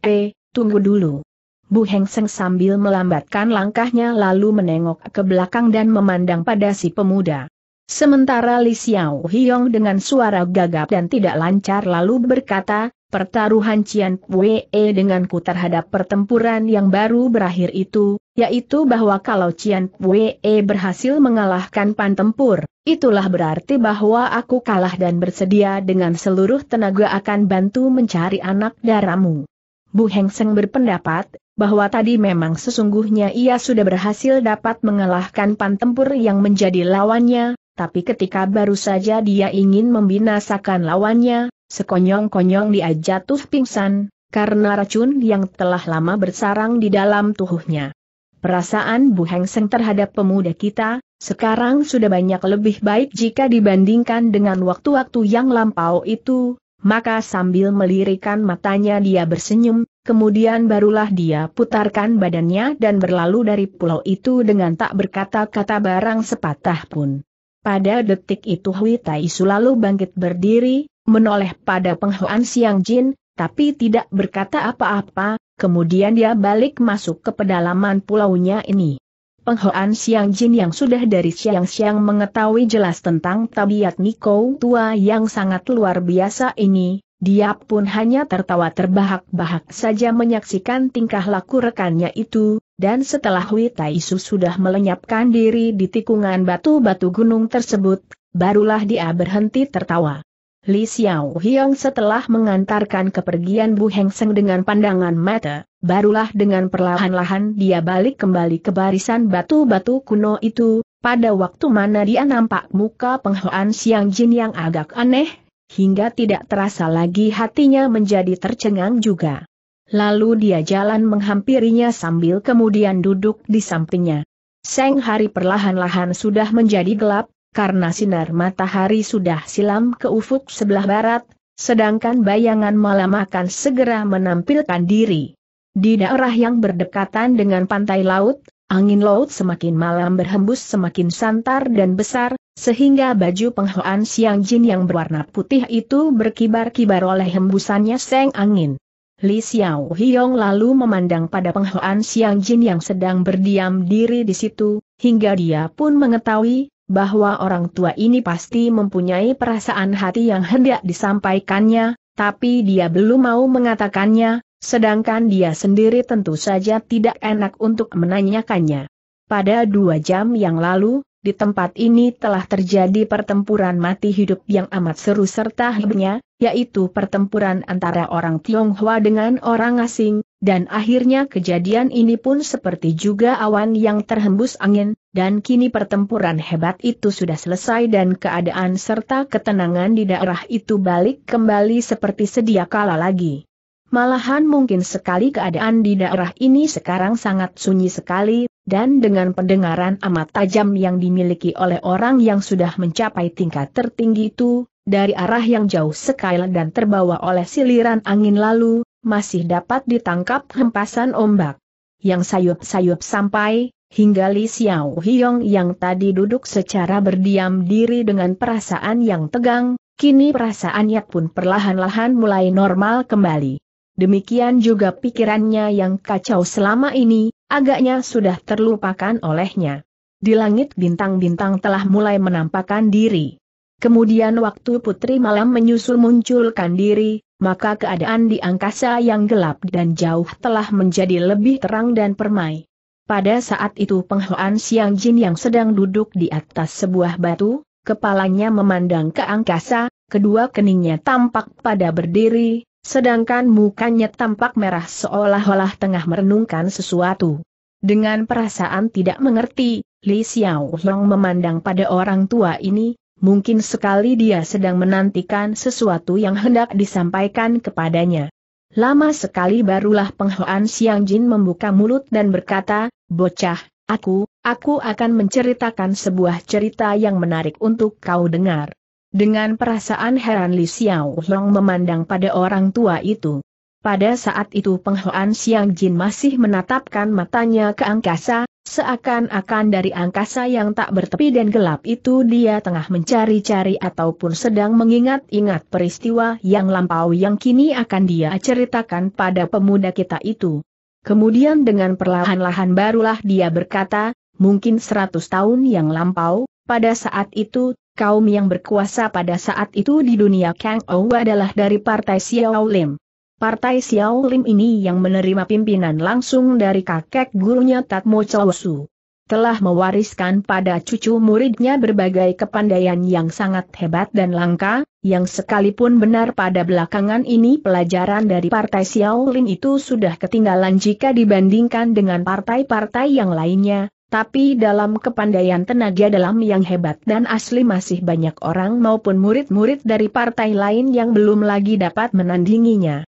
Speaker 1: tunggu dulu. Bu Heng Seng sambil melambatkan langkahnya lalu menengok ke belakang dan memandang pada si pemuda. Sementara Li Xiao Hiong dengan suara gagap dan tidak lancar lalu berkata, pertaruhan Cian Pue denganku terhadap pertempuran yang baru berakhir itu, yaitu bahwa kalau Cian Pue berhasil mengalahkan pan tempur, itulah berarti bahwa aku kalah dan bersedia dengan seluruh tenaga akan bantu mencari anak daramu. Bu Heng Seng berpendapat, bahwa tadi memang sesungguhnya ia sudah berhasil dapat mengalahkan pan tempur yang menjadi lawannya, tapi ketika baru saja dia ingin membinasakan lawannya, sekonyong-konyong dia jatuh pingsan, karena racun yang telah lama bersarang di dalam tubuhnya. Perasaan Bu Heng Seng terhadap pemuda kita, sekarang sudah banyak lebih baik jika dibandingkan dengan waktu-waktu yang lampau itu, maka sambil melirikan matanya dia bersenyum, kemudian barulah dia putarkan badannya dan berlalu dari pulau itu dengan tak berkata-kata barang sepatah pun. Pada detik itu Hui Tai lalu bangkit berdiri, menoleh pada penghuan Siang Jin, tapi tidak berkata apa-apa, kemudian dia balik masuk ke pedalaman pulaunya ini. Penghuan Siang Jin yang sudah dari siang-siang mengetahui jelas tentang tabiat Niko tua yang sangat luar biasa ini, dia pun hanya tertawa terbahak-bahak saja menyaksikan tingkah laku rekannya itu, dan setelah Hui Taisu sudah melenyapkan diri di tikungan batu-batu gunung tersebut, barulah dia berhenti tertawa. Li Xiao Hiong setelah mengantarkan kepergian Bu Heng Seng dengan pandangan mata, barulah dengan perlahan-lahan dia balik kembali ke barisan batu-batu kuno itu, pada waktu mana dia nampak muka penghoan Siang Jin yang agak aneh, hingga tidak terasa lagi hatinya menjadi tercengang juga. Lalu dia jalan menghampirinya sambil kemudian duduk di sampingnya. Seng hari perlahan-lahan sudah menjadi gelap, karena sinar matahari sudah silam ke ufuk sebelah barat, sedangkan bayangan malam akan segera menampilkan diri. Di daerah yang berdekatan dengan pantai laut, angin laut semakin malam berhembus semakin santar dan besar, sehingga baju penghoan siang jin yang berwarna putih itu berkibar-kibar oleh hembusannya seng angin. Li Xiao Hiong lalu memandang pada penghoan Siang Jin yang sedang berdiam diri di situ, hingga dia pun mengetahui, bahwa orang tua ini pasti mempunyai perasaan hati yang hendak disampaikannya, tapi dia belum mau mengatakannya, sedangkan dia sendiri tentu saja tidak enak untuk menanyakannya. Pada dua jam yang lalu, di tempat ini telah terjadi pertempuran mati hidup yang amat seru serta hebatnya, yaitu pertempuran antara orang Tionghoa dengan orang asing, dan akhirnya kejadian ini pun seperti juga awan yang terhembus angin, dan kini pertempuran hebat itu sudah selesai dan keadaan serta ketenangan di daerah itu balik kembali seperti sedia kala lagi. Malahan mungkin sekali keadaan di daerah ini sekarang sangat sunyi sekali, dan dengan pendengaran amat tajam yang dimiliki oleh orang yang sudah mencapai tingkat tertinggi itu, dari arah yang jauh sekali dan terbawa oleh siliran angin lalu, masih dapat ditangkap hempasan ombak. Yang sayup-sayup sampai, hingga Li Xiao Hiong yang tadi duduk secara berdiam diri dengan perasaan yang tegang, kini perasaannya pun perlahan-lahan mulai normal kembali. Demikian juga pikirannya yang kacau selama ini, agaknya sudah terlupakan olehnya. Di langit bintang-bintang telah mulai menampakkan diri. Kemudian waktu putri malam menyusul munculkan diri, maka keadaan di angkasa yang gelap dan jauh telah menjadi lebih terang dan permai. Pada saat itu penghoan Siang Jin yang sedang duduk di atas sebuah batu, kepalanya memandang ke angkasa, kedua keningnya tampak pada berdiri, sedangkan mukanya tampak merah seolah-olah tengah merenungkan sesuatu. Dengan perasaan tidak mengerti, Li Xiao Long memandang pada orang tua ini, mungkin sekali dia sedang menantikan sesuatu yang hendak disampaikan kepadanya. Lama sekali barulah penghoan Siang Jin membuka mulut dan berkata, Bocah, aku, aku akan menceritakan sebuah cerita yang menarik untuk kau dengar. Dengan perasaan heran Li Xiao Long memandang pada orang tua itu. Pada saat itu penghoan Siang Jin masih menatapkan matanya ke angkasa, Seakan-akan dari angkasa yang tak bertepi dan gelap itu dia tengah mencari-cari ataupun sedang mengingat-ingat peristiwa yang lampau yang kini akan dia ceritakan pada pemuda kita itu. Kemudian dengan perlahan-lahan barulah dia berkata, mungkin seratus tahun yang lampau, pada saat itu, kaum yang berkuasa pada saat itu di dunia Kang Ou adalah dari partai Xiao Lim. Partai Xiao Lim ini yang menerima pimpinan langsung dari kakek gurunya Tatmo Su. Telah mewariskan pada cucu muridnya berbagai kepandaian yang sangat hebat dan langka, yang sekalipun benar pada belakangan ini pelajaran dari Partai Xiao Lim itu sudah ketinggalan jika dibandingkan dengan partai-partai yang lainnya, tapi dalam kepandaian tenaga dalam yang hebat dan asli masih banyak orang maupun murid-murid dari partai lain yang belum lagi dapat menandinginya.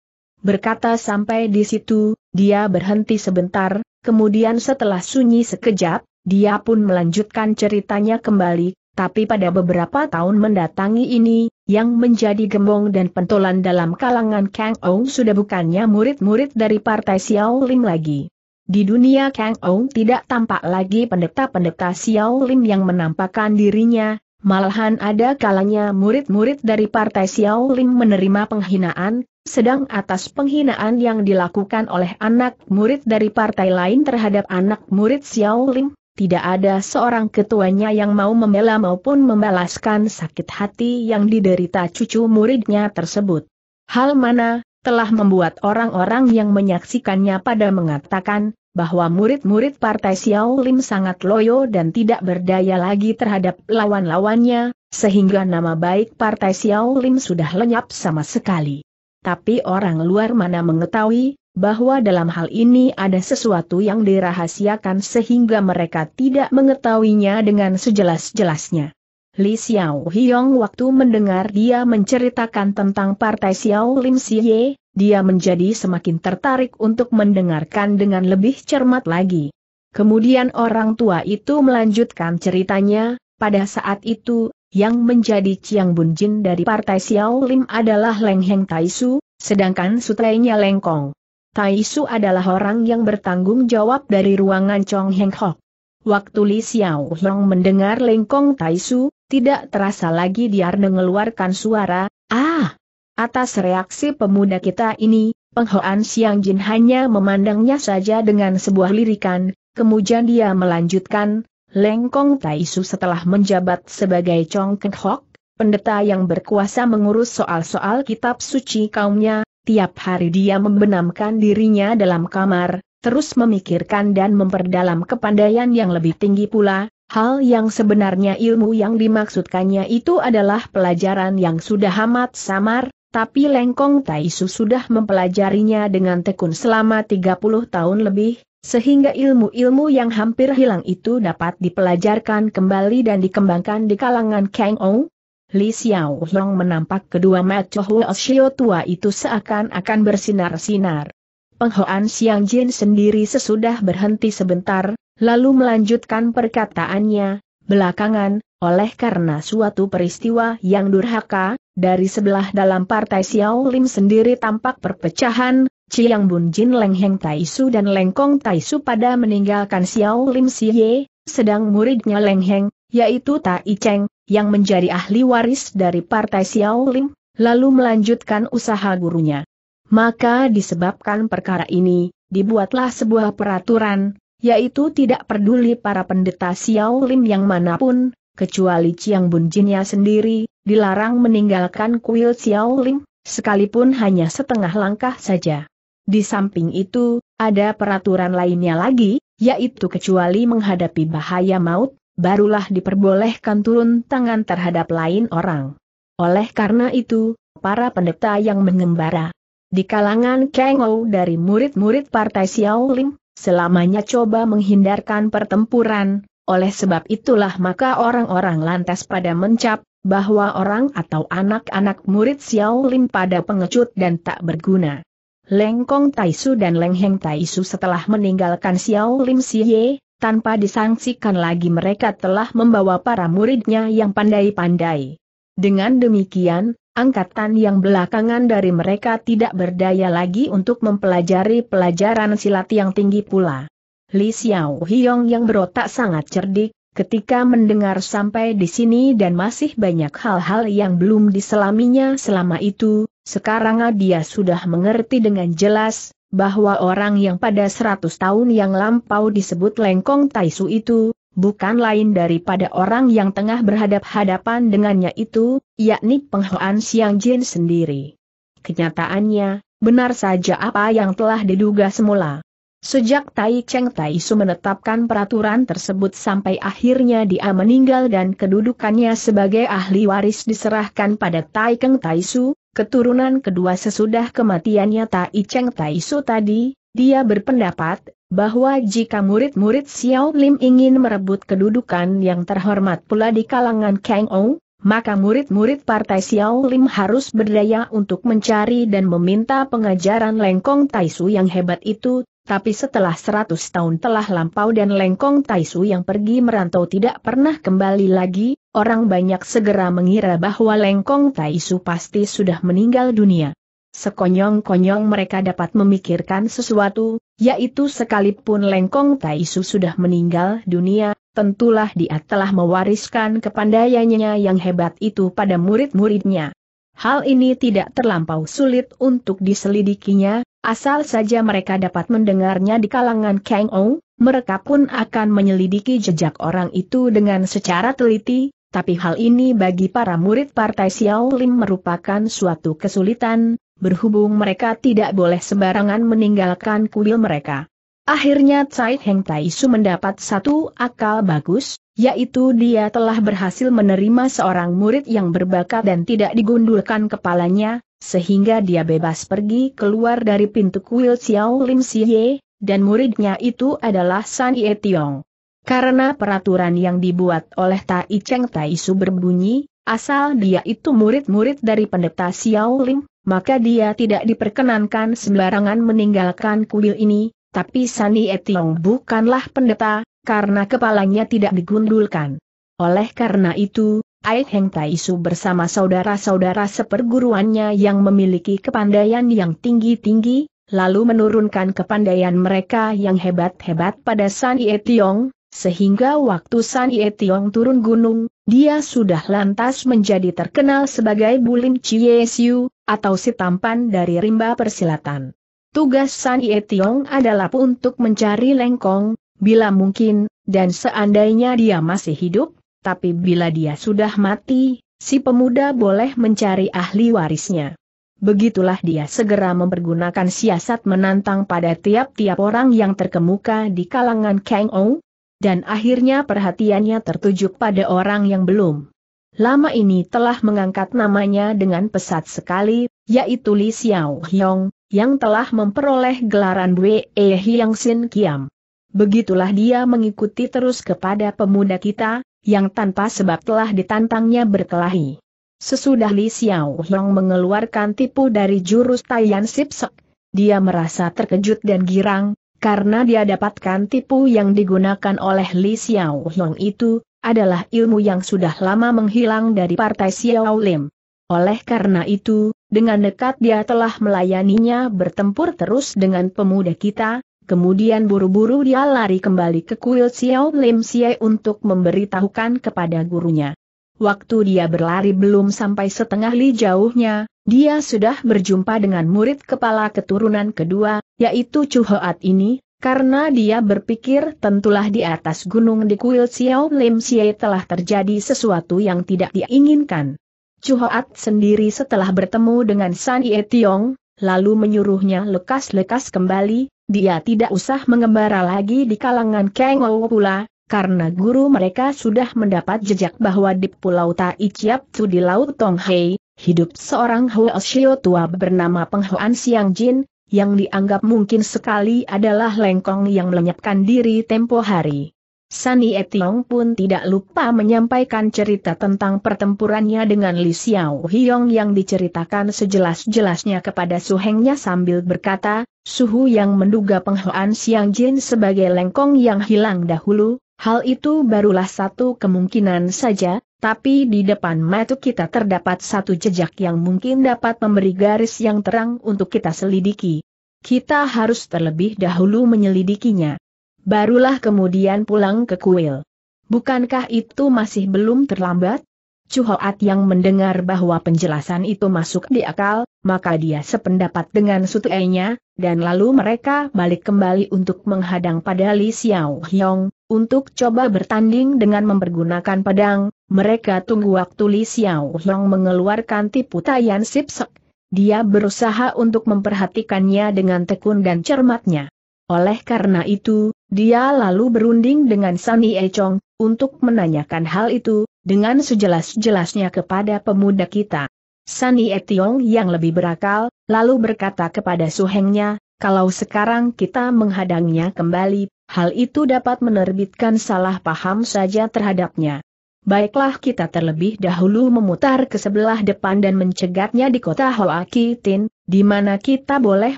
Speaker 1: Berkata sampai di situ, dia berhenti sebentar, kemudian setelah sunyi sekejap, dia pun melanjutkan ceritanya kembali, tapi pada beberapa tahun mendatangi ini, yang menjadi gembong dan pentolan dalam kalangan Kang Ou sudah bukannya murid-murid dari Partai Xiao Lim lagi. Di dunia Kang Ou tidak tampak lagi pendeta-pendeta Xiao Lim yang menampakkan dirinya, malahan ada kalanya murid-murid dari Partai Xiao Lim menerima penghinaan, sedang atas penghinaan yang dilakukan oleh anak murid dari partai lain terhadap anak murid Xiao Lim, tidak ada seorang ketuanya yang mau membela maupun membalaskan sakit hati yang diderita cucu muridnya tersebut. Hal mana, telah membuat orang-orang yang menyaksikannya pada mengatakan, bahwa murid-murid partai Xiao Lim sangat loyo dan tidak berdaya lagi terhadap lawan-lawannya, sehingga nama baik partai Xiao Lim sudah lenyap sama sekali tapi orang luar mana mengetahui, bahwa dalam hal ini ada sesuatu yang dirahasiakan sehingga mereka tidak mengetahuinya dengan sejelas-jelasnya. Li Xiao Hiong waktu mendengar dia menceritakan tentang partai Xiao Lim Xie, dia menjadi semakin tertarik untuk mendengarkan dengan lebih cermat lagi. Kemudian orang tua itu melanjutkan ceritanya, pada saat itu, yang menjadi Chiang Bun Jin dari partai Xiao Lim adalah Leng Heng Taisu, sedangkan sutrainya Lengkong. Taisu adalah orang yang bertanggung jawab dari ruangan Chong Heng Hok. Waktu Li Xiao Hong mendengar Lengkong Taisu, tidak terasa lagi dia mengeluarkan suara, ah! Atas reaksi pemuda kita ini, penghoan Siang Jin hanya memandangnya saja dengan sebuah lirikan, kemudian dia melanjutkan, Lengkong Taisu setelah menjabat sebagai Chong Keng Hok, pendeta yang berkuasa mengurus soal-soal kitab suci kaumnya, tiap hari dia membenamkan dirinya dalam kamar, terus memikirkan dan memperdalam kepandaian yang lebih tinggi pula, hal yang sebenarnya ilmu yang dimaksudkannya itu adalah pelajaran yang sudah amat samar, tapi Lengkong Taisu sudah mempelajarinya dengan tekun selama 30 tahun lebih, sehingga ilmu-ilmu yang hampir hilang itu dapat dipelajarkan kembali dan dikembangkan di kalangan Kang Ou. Li Xiao Hong menampak kedua mata Huo tua itu seakan-akan bersinar-sinar. Penghoan Siang Jin sendiri sesudah berhenti sebentar, lalu melanjutkan perkataannya, belakangan, oleh karena suatu peristiwa yang durhaka, dari sebelah dalam partai Xiao Lim sendiri tampak perpecahan, Chiang Bun Jin Leng Heng Taisu dan Lengkong Taisu pada meninggalkan Xiao Lim Siye, sedang muridnya Leng Heng, yaitu Tai Cheng, yang menjadi ahli waris dari partai Xiao Lim, lalu melanjutkan usaha gurunya. Maka disebabkan perkara ini, dibuatlah sebuah peraturan, yaitu tidak peduli para pendeta Xiao Lim yang mana pun, kecuali Chiang Bun Jinnya sendiri, dilarang meninggalkan kuil Xiao Lim, sekalipun hanya setengah langkah saja. Di samping itu, ada peraturan lainnya lagi, yaitu kecuali menghadapi bahaya maut, barulah diperbolehkan turun tangan terhadap lain orang. Oleh karena itu, para pendeta yang mengembara di kalangan Kengou dari murid-murid Partai Xiao Lim, selamanya coba menghindarkan pertempuran, oleh sebab itulah maka orang-orang lantas pada mencap, bahwa orang atau anak-anak murid Xiao Lim pada pengecut dan tak berguna. Lengkong Taisu dan Leng Heng Taisu setelah meninggalkan Xiao Lim Siye, tanpa disangsikan lagi mereka telah membawa para muridnya yang pandai-pandai. Dengan demikian, angkatan yang belakangan dari mereka tidak berdaya lagi untuk mempelajari pelajaran silat yang tinggi pula. Li Xiao Hiong yang berotak sangat cerdik, ketika mendengar sampai di sini dan masih banyak hal-hal yang belum diselaminya selama itu, sekarang dia sudah mengerti dengan jelas, bahwa orang yang pada seratus tahun yang lampau disebut Lengkong Taisu itu, bukan lain daripada orang yang tengah berhadap-hadapan dengannya itu, yakni Penghoan Siang Jin sendiri. Kenyataannya, benar saja apa yang telah diduga semula. Sejak Tai Cheng Taisu menetapkan peraturan tersebut sampai akhirnya dia meninggal dan kedudukannya sebagai ahli waris diserahkan pada Tai Keng Taisu, keturunan kedua sesudah kematiannya Tai Cheng Taisu tadi, dia berpendapat, bahwa jika murid-murid Xiao Lim ingin merebut kedudukan yang terhormat pula di kalangan Kang Ou, maka murid-murid partai Xiao Lim harus berdaya untuk mencari dan meminta pengajaran Lengkong Taisu yang hebat itu, tapi setelah seratus tahun telah lampau dan Lengkong Taisu yang pergi merantau tidak pernah kembali lagi, orang banyak segera mengira bahwa Lengkong Taisu pasti sudah meninggal dunia. Sekonyong-konyong mereka dapat memikirkan sesuatu, yaitu sekalipun Lengkong Taisu sudah meninggal dunia, tentulah dia telah mewariskan kepandaiannya yang hebat itu pada murid-muridnya. Hal ini tidak terlampau sulit untuk diselidikinya, Asal saja mereka dapat mendengarnya di kalangan Kang Ou, mereka pun akan menyelidiki jejak orang itu dengan secara teliti, tapi hal ini bagi para murid Partai Xiao Lim merupakan suatu kesulitan, berhubung mereka tidak boleh sembarangan meninggalkan kuil mereka. Akhirnya Tsai Heng Taisu mendapat satu akal bagus, yaitu dia telah berhasil menerima seorang murid yang berbakat dan tidak digundulkan kepalanya, sehingga dia bebas pergi keluar dari pintu kuil Xiao Lim Xie, dan muridnya itu adalah San Ye Tiong. Karena peraturan yang dibuat oleh Tai Cheng Tai Su berbunyi, asal dia itu murid-murid dari pendeta Xiao Lim, maka dia tidak diperkenankan sembarangan meninggalkan kuil ini, tapi San Ye Tiong bukanlah pendeta, karena kepalanya tidak digundulkan. Oleh karena itu, Ai Heng Taisu bersama saudara-saudara seperguruannya yang memiliki kepandaian yang tinggi-tinggi, lalu menurunkan kepandaian mereka yang hebat-hebat pada San Ye Tiong, sehingga waktu San Ye Tiong turun gunung, dia sudah lantas menjadi terkenal sebagai Bulim Chie Siu, atau si tampan dari rimba persilatan. Tugas San Ye Tiong adalah untuk mencari lengkong, bila mungkin, dan seandainya dia masih hidup, tapi bila dia sudah mati, si pemuda boleh mencari ahli warisnya. Begitulah dia segera mempergunakan siasat menantang pada tiap-tiap orang yang terkemuka di kalangan Kang Ou, dan akhirnya perhatiannya tertuju pada orang yang belum. Lama ini telah mengangkat namanya dengan pesat sekali, yaitu Li Xiao Hyong, yang telah memperoleh gelaran Bwe Hiang Sin Kiam. Begitulah dia mengikuti terus kepada pemuda kita, yang tanpa sebab telah ditantangnya berkelahi. Sesudah Li Xiao Hong mengeluarkan tipu dari jurus Tayan Sipsek, dia merasa terkejut dan girang, karena dia dapatkan tipu yang digunakan oleh Li Xiao Hong itu, adalah ilmu yang sudah lama menghilang dari partai Xiao Lim. Oleh karena itu, dengan dekat dia telah melayaninya bertempur terus dengan pemuda kita, kemudian buru-buru dia lari kembali ke kuil Xiao Lim Xie untuk memberitahukan kepada gurunya. Waktu dia berlari belum sampai setengah li jauhnya, dia sudah berjumpa dengan murid kepala keturunan kedua, yaitu Chu Hoat ini, karena dia berpikir tentulah di atas gunung di kuil Xiao Lim Xie telah terjadi sesuatu yang tidak diinginkan. Chu Hoat sendiri setelah bertemu dengan San Ye Tiong, lalu menyuruhnya lekas-lekas kembali, dia tidak usah mengembara lagi di kalangan Kang Ou pula, karena guru mereka sudah mendapat jejak bahwa di Pulau Tai Chiap Tu di Laut Tong Hei, hidup seorang Huoshio tua bernama Penghuan Siang Jin, yang dianggap mungkin sekali adalah lengkong yang melenyapkan diri tempo hari. Sani Etiong pun tidak lupa menyampaikan cerita tentang pertempurannya dengan Li Xiao Hiong yang diceritakan sejelas-jelasnya kepada suhengnya sambil berkata, Suhu yang menduga penghoan Siang Jin sebagai lengkong yang hilang dahulu, hal itu barulah satu kemungkinan saja, tapi di depan mata kita terdapat satu jejak yang mungkin dapat memberi garis yang terang untuk kita selidiki. Kita harus terlebih dahulu menyelidikinya barulah kemudian pulang ke kuil. Bukankah itu masih belum terlambat? Cuhoat yang mendengar bahwa penjelasan itu masuk di akal, maka dia sependapat dengan sutuenya, dan lalu mereka balik kembali untuk menghadang pada Li Xiao Hyong, untuk coba bertanding dengan mempergunakan pedang, mereka tunggu waktu Li Xiao Hyong mengeluarkan tipu tayan sipsek. Dia berusaha untuk memperhatikannya dengan tekun dan cermatnya. Oleh karena itu, dia lalu berunding dengan Sani Echong, untuk menanyakan hal itu, dengan sejelas-jelasnya kepada pemuda kita. Sani Etiong yang lebih berakal, lalu berkata kepada suhengnya, kalau sekarang kita menghadangnya kembali, hal itu dapat menerbitkan salah paham saja terhadapnya. Baiklah kita terlebih dahulu memutar ke sebelah depan dan mencegatnya di kota Hoakitin, di mana kita boleh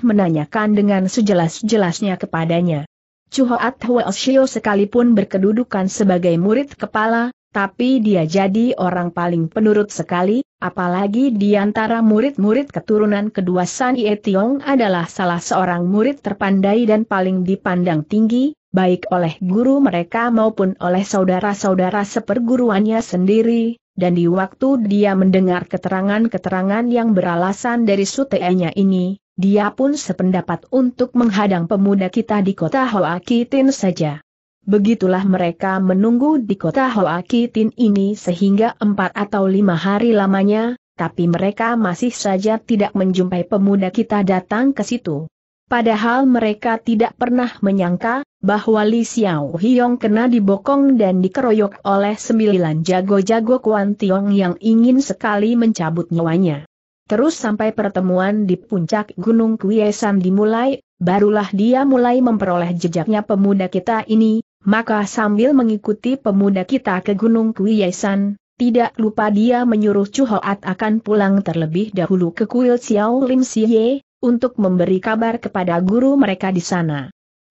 Speaker 1: menanyakan dengan sejelas-jelasnya kepadanya. Chuhoat Huoshio sekalipun berkedudukan sebagai murid kepala, tapi dia jadi orang paling penurut sekali, apalagi di antara murid-murid keturunan kedua San Ye Tiong adalah salah seorang murid terpandai dan paling dipandang tinggi, baik oleh guru mereka maupun oleh saudara-saudara seperguruannya sendiri, dan di waktu dia mendengar keterangan-keterangan yang beralasan dari suteanya ini, dia pun sependapat untuk menghadang pemuda kita di kota Hoakitin saja. Begitulah mereka menunggu di kota Hoakitin ini sehingga empat atau lima hari lamanya, tapi mereka masih saja tidak menjumpai pemuda kita datang ke situ. Padahal mereka tidak pernah menyangka, bahwa Li Xiao Hiong kena dibokong dan dikeroyok oleh sembilan jago-jago Kuan Tiong yang ingin sekali mencabut nyawanya. Terus sampai pertemuan di puncak Gunung Kuyesan dimulai, barulah dia mulai memperoleh jejaknya pemuda kita ini, maka sambil mengikuti pemuda kita ke Gunung Kuyesan, tidak lupa dia menyuruh Chu Hoat akan pulang terlebih dahulu ke kuil Xiao Lim Xie, untuk memberi kabar kepada guru mereka di sana.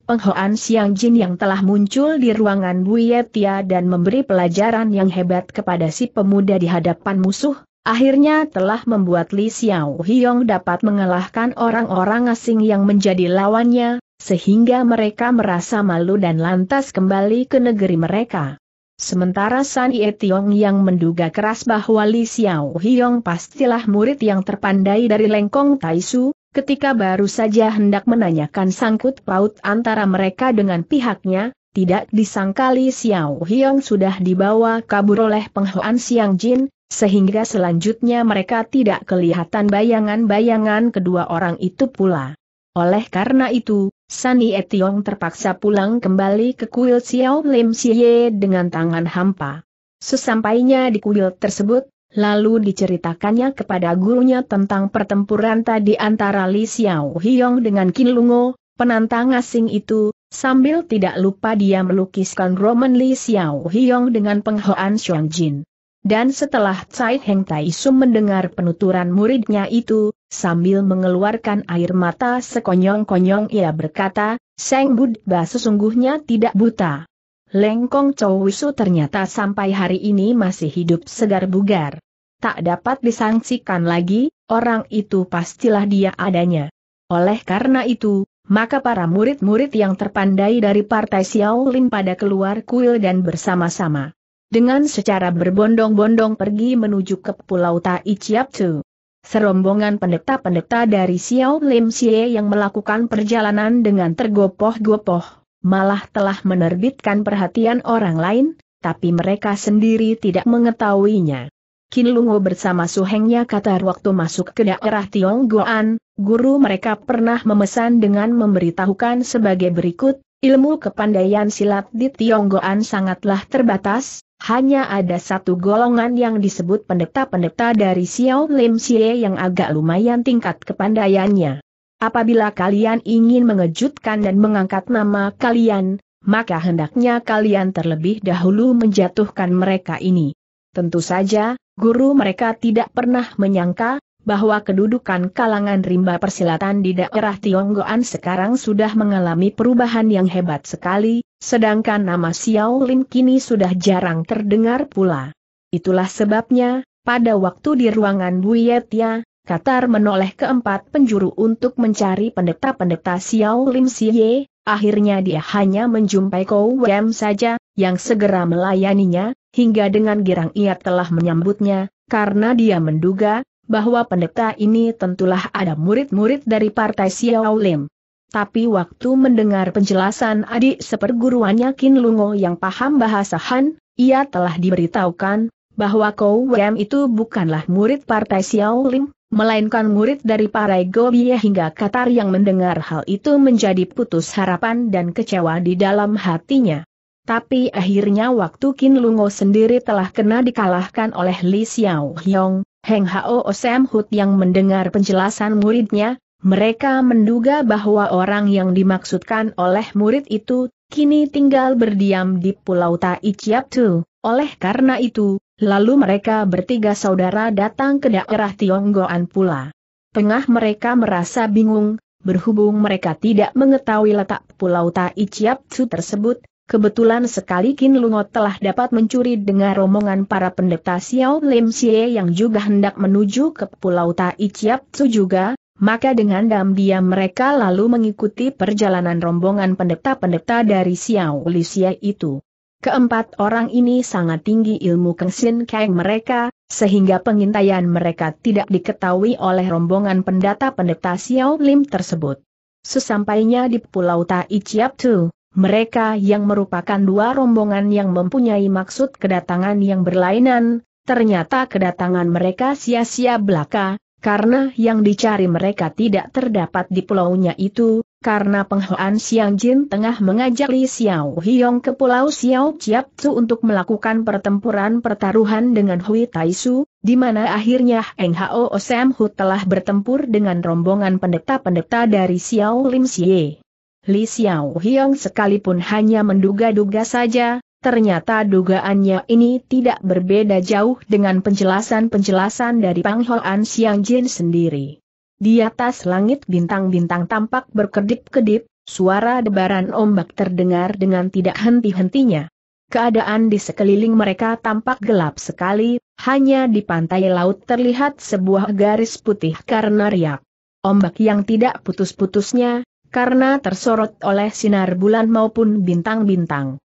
Speaker 1: Penghoan Siang Jin yang telah muncul di ruangan Buyetia dan memberi pelajaran yang hebat kepada si pemuda di hadapan musuh, akhirnya telah membuat Li Xiao Hiong dapat mengalahkan orang-orang asing yang menjadi lawannya, sehingga mereka merasa malu dan lantas kembali ke negeri mereka. Sementara San Ye Tiong yang menduga keras bahwa Li Xiao Hiong pastilah murid yang terpandai dari Lengkong Taisu, ketika baru saja hendak menanyakan sangkut paut antara mereka dengan pihaknya, tidak disangka Li Xiao Hiong sudah dibawa kabur oleh penghuan Siang Jin, sehingga selanjutnya mereka tidak kelihatan bayangan-bayangan kedua orang itu pula. Oleh karena itu, Sani Etiong terpaksa pulang kembali ke kuil Xiao Lim Xie dengan tangan hampa. Sesampainya di kuil tersebut, Lalu diceritakannya kepada gurunya tentang pertempuran tadi antara Li Xiao Hiong dengan Qin Lungo, penantang asing itu, sambil tidak lupa dia melukiskan Roman Li Xiao Hiong dengan penghoan Xuan Jin. Dan setelah Tsai Heng Tai Sum mendengar penuturan muridnya itu, sambil mengeluarkan air mata sekonyong-konyong ia berkata, Seng Buddha sesungguhnya tidak buta. Lengkong Wisu ternyata sampai hari ini masih hidup segar bugar. Tak dapat disangsikan lagi, orang itu pastilah dia adanya. Oleh karena itu, maka para murid-murid yang terpandai dari partai Xiao Lim pada keluar kuil dan bersama-sama. Dengan secara berbondong-bondong pergi menuju ke Pulau Tai Chiap Tu. Serombongan pendeta-pendeta dari Xiao Lim Xie yang melakukan perjalanan dengan tergopoh-gopoh, malah telah menerbitkan perhatian orang lain, tapi mereka sendiri tidak mengetahuinya. Kin Lungo bersama suhengnya kata waktu masuk ke daerah Tionggoan, guru mereka pernah memesan dengan memberitahukan sebagai berikut, ilmu kepandaian silat di Tionggoan sangatlah terbatas, hanya ada satu golongan yang disebut pendeta-pendeta dari Xiao Lim Xie yang agak lumayan tingkat kepandaiannya. Apabila kalian ingin mengejutkan dan mengangkat nama kalian, maka hendaknya kalian terlebih dahulu menjatuhkan mereka ini. Tentu saja, guru mereka tidak pernah menyangka, bahwa kedudukan kalangan rimba persilatan di daerah Tionggoan sekarang sudah mengalami perubahan yang hebat sekali, sedangkan nama Xiao Lim kini sudah jarang terdengar pula. Itulah sebabnya, pada waktu di ruangan Buyetia, Katar menoleh keempat penjuru untuk mencari pendeta-pendeta Xiao Lim Xie, akhirnya dia hanya menjumpai Kou Wem saja, yang segera melayaninya, hingga dengan girang ia telah menyambutnya, karena dia menduga, bahwa pendeta ini tentulah ada murid-murid dari partai Xiao Lim. Tapi waktu mendengar penjelasan adik seperguruannya Kin Lungo yang paham bahasa Han, ia telah diberitahukan, bahwa Kou Wem itu bukanlah murid partai Xiao Lim, melainkan murid dari Parai Gobie hingga Qatar yang mendengar hal itu menjadi putus harapan dan kecewa di dalam hatinya. Tapi akhirnya waktu Kin Lungo sendiri telah kena dikalahkan oleh Li Xiao Hyong, Heng Hao Sam Hut yang mendengar penjelasan muridnya, mereka menduga bahwa orang yang dimaksudkan oleh murid itu, kini tinggal berdiam di Pulau Tai Chiap Tu. Oleh karena itu, lalu mereka bertiga saudara datang ke daerah Tionggoan pula. Tengah mereka merasa bingung, berhubung mereka tidak mengetahui letak Pulau Tai Chiap Tu tersebut, Kebetulan sekali Kin Lungo telah dapat mencuri dengar rombongan para pendeta Xiao Lim Xie yang juga hendak menuju ke Pulau Tai Chiap Tzu juga, maka dengan diam mereka lalu mengikuti perjalanan rombongan pendeta-pendeta dari Xiao Li Xie itu. Keempat orang ini sangat tinggi ilmu kengsin keng mereka, sehingga pengintaian mereka tidak diketahui oleh rombongan pendeta-pendeta Xiao Lim tersebut. Sesampainya di Pulau Tai Chiap Tzu, mereka yang merupakan dua rombongan yang mempunyai maksud kedatangan yang berlainan, ternyata kedatangan mereka sia-sia belaka, karena yang dicari mereka tidak terdapat di pulaunya itu, karena penghoan Siang Jin tengah mengajak Li Xiao Hiong ke Pulau Xiao Chiap Tzu untuk melakukan pertempuran pertaruhan dengan Hui Taisu, di mana akhirnya Eng Hao Sam Hu telah bertempur dengan rombongan pendeta-pendeta dari Xiao Lim Xie. Li Xiao Hiong sekalipun hanya menduga-duga saja, ternyata dugaannya ini tidak berbeda jauh dengan penjelasan-penjelasan dari Pang Hoan Xiang Jin sendiri. Di atas langit bintang-bintang tampak berkedip-kedip, suara debaran ombak terdengar dengan tidak henti-hentinya. Keadaan di sekeliling mereka tampak gelap sekali, hanya di pantai laut terlihat sebuah garis putih karena riak. Ombak yang tidak putus-putusnya, karena tersorot oleh sinar bulan maupun bintang-bintang.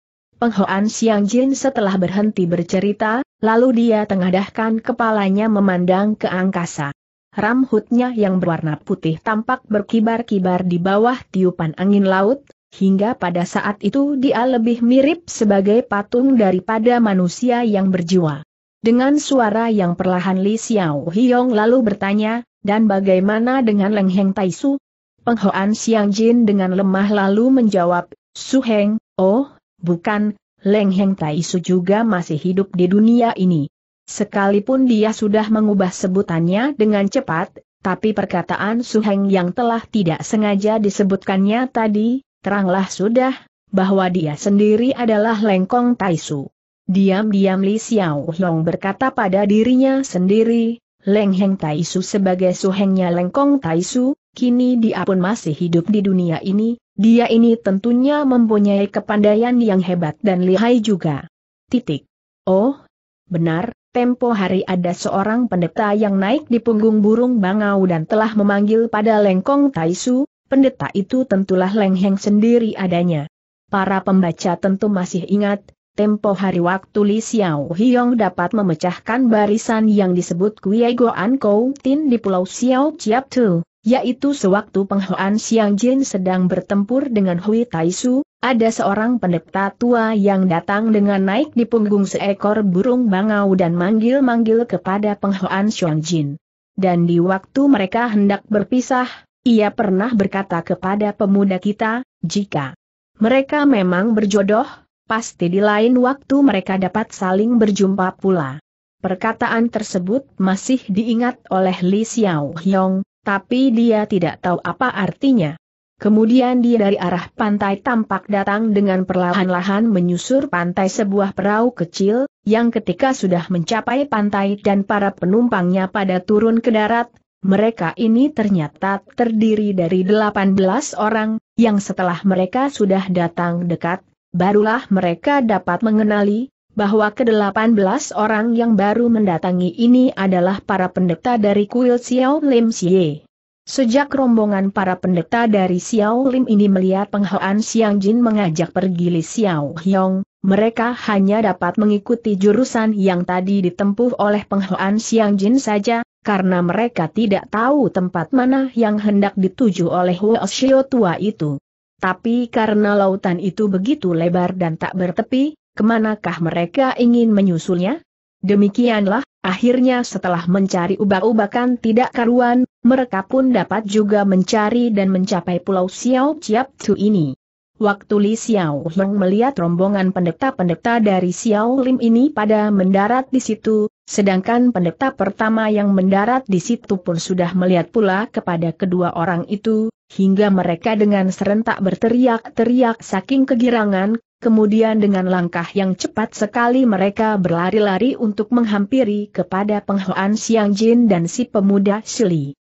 Speaker 1: Penghoan Siang Jin setelah berhenti bercerita, lalu dia tengadahkan kepalanya memandang ke angkasa. Rambutnya yang berwarna putih tampak berkibar-kibar di bawah tiupan angin laut, hingga pada saat itu dia lebih mirip sebagai patung daripada manusia yang berjiwa. Dengan suara yang perlahan Li Xiao Hiong lalu bertanya, dan bagaimana dengan Leng Heng Taisu? Penghoan Siang Jin dengan lemah lalu menjawab, Su Heng, oh, bukan, Leng Heng Taisu juga masih hidup di dunia ini. Sekalipun dia sudah mengubah sebutannya dengan cepat, tapi perkataan Su Heng yang telah tidak sengaja disebutkannya tadi, teranglah sudah, bahwa dia sendiri adalah Lengkong Taisu. Diam-diam Li Xiao Hyong berkata pada dirinya sendiri, Leng Heng Taisu sebagai suhengnya Lengkong Taisu, kini dia pun masih hidup di dunia ini, dia ini tentunya mempunyai kepandaian yang hebat dan lihai juga. Titik. Oh, benar, tempo hari ada seorang pendeta yang naik di punggung burung bangau dan telah memanggil pada lengkong Taisu, pendeta itu tentulah Lengheng sendiri adanya. Para pembaca tentu masih ingat, tempo hari waktu Li Xiao Hiong dapat memecahkan barisan yang disebut Kuiego An Kou Tin di Pulau Xiao Chiap Tu, yaitu sewaktu Penghoan Siang Jin sedang bertempur dengan Hui Taisu, ada seorang pendeta tua yang datang dengan naik di punggung seekor burung bangau dan manggil-manggil kepada penghoan Jin. Dan di waktu mereka hendak berpisah, ia pernah berkata kepada pemuda kita, jika mereka memang berjodoh, pasti di lain waktu mereka dapat saling berjumpa pula. Perkataan tersebut masih diingat oleh Li Xiao Hyong, tapi dia tidak tahu apa artinya. Kemudian dia dari arah pantai tampak datang dengan perlahan-lahan menyusur pantai sebuah perahu kecil, yang ketika sudah mencapai pantai dan para penumpangnya pada turun ke darat, mereka ini ternyata terdiri dari 18 orang, yang setelah mereka sudah datang dekat, barulah mereka dapat mengenali, bahwa ke-18 orang yang baru mendatangi ini adalah para pendeta dari kuil Xiao Lim Xie. Sejak rombongan para pendeta dari Xiao Lim ini melihat penghoan Siang Jin mengajak pergi Li Xiao Hyong, mereka hanya dapat mengikuti jurusan yang tadi ditempuh oleh penghoan Siang Jin saja, karena mereka tidak tahu tempat mana yang hendak dituju oleh Huoshio tua itu. Tapi karena lautan itu begitu lebar dan tak bertepi, ke manakah mereka ingin menyusulnya? Demikianlah, akhirnya setelah mencari ubah-ubakan tidak karuan, mereka pun dapat juga mencari dan mencapai pulau Xiao Chiap Tu ini. Waktu Li Xiao Hong melihat rombongan pendeta-pendeta dari Xiao Lim ini pada mendarat di situ, sedangkan pendeta pertama yang mendarat di situ pun sudah melihat pula kepada kedua orang itu, hingga mereka dengan serentak berteriak-teriak saking kegirangan, Kemudian dengan langkah yang cepat sekali mereka berlari-lari untuk menghampiri kepada penghoan Siang Jin dan si pemuda Sili.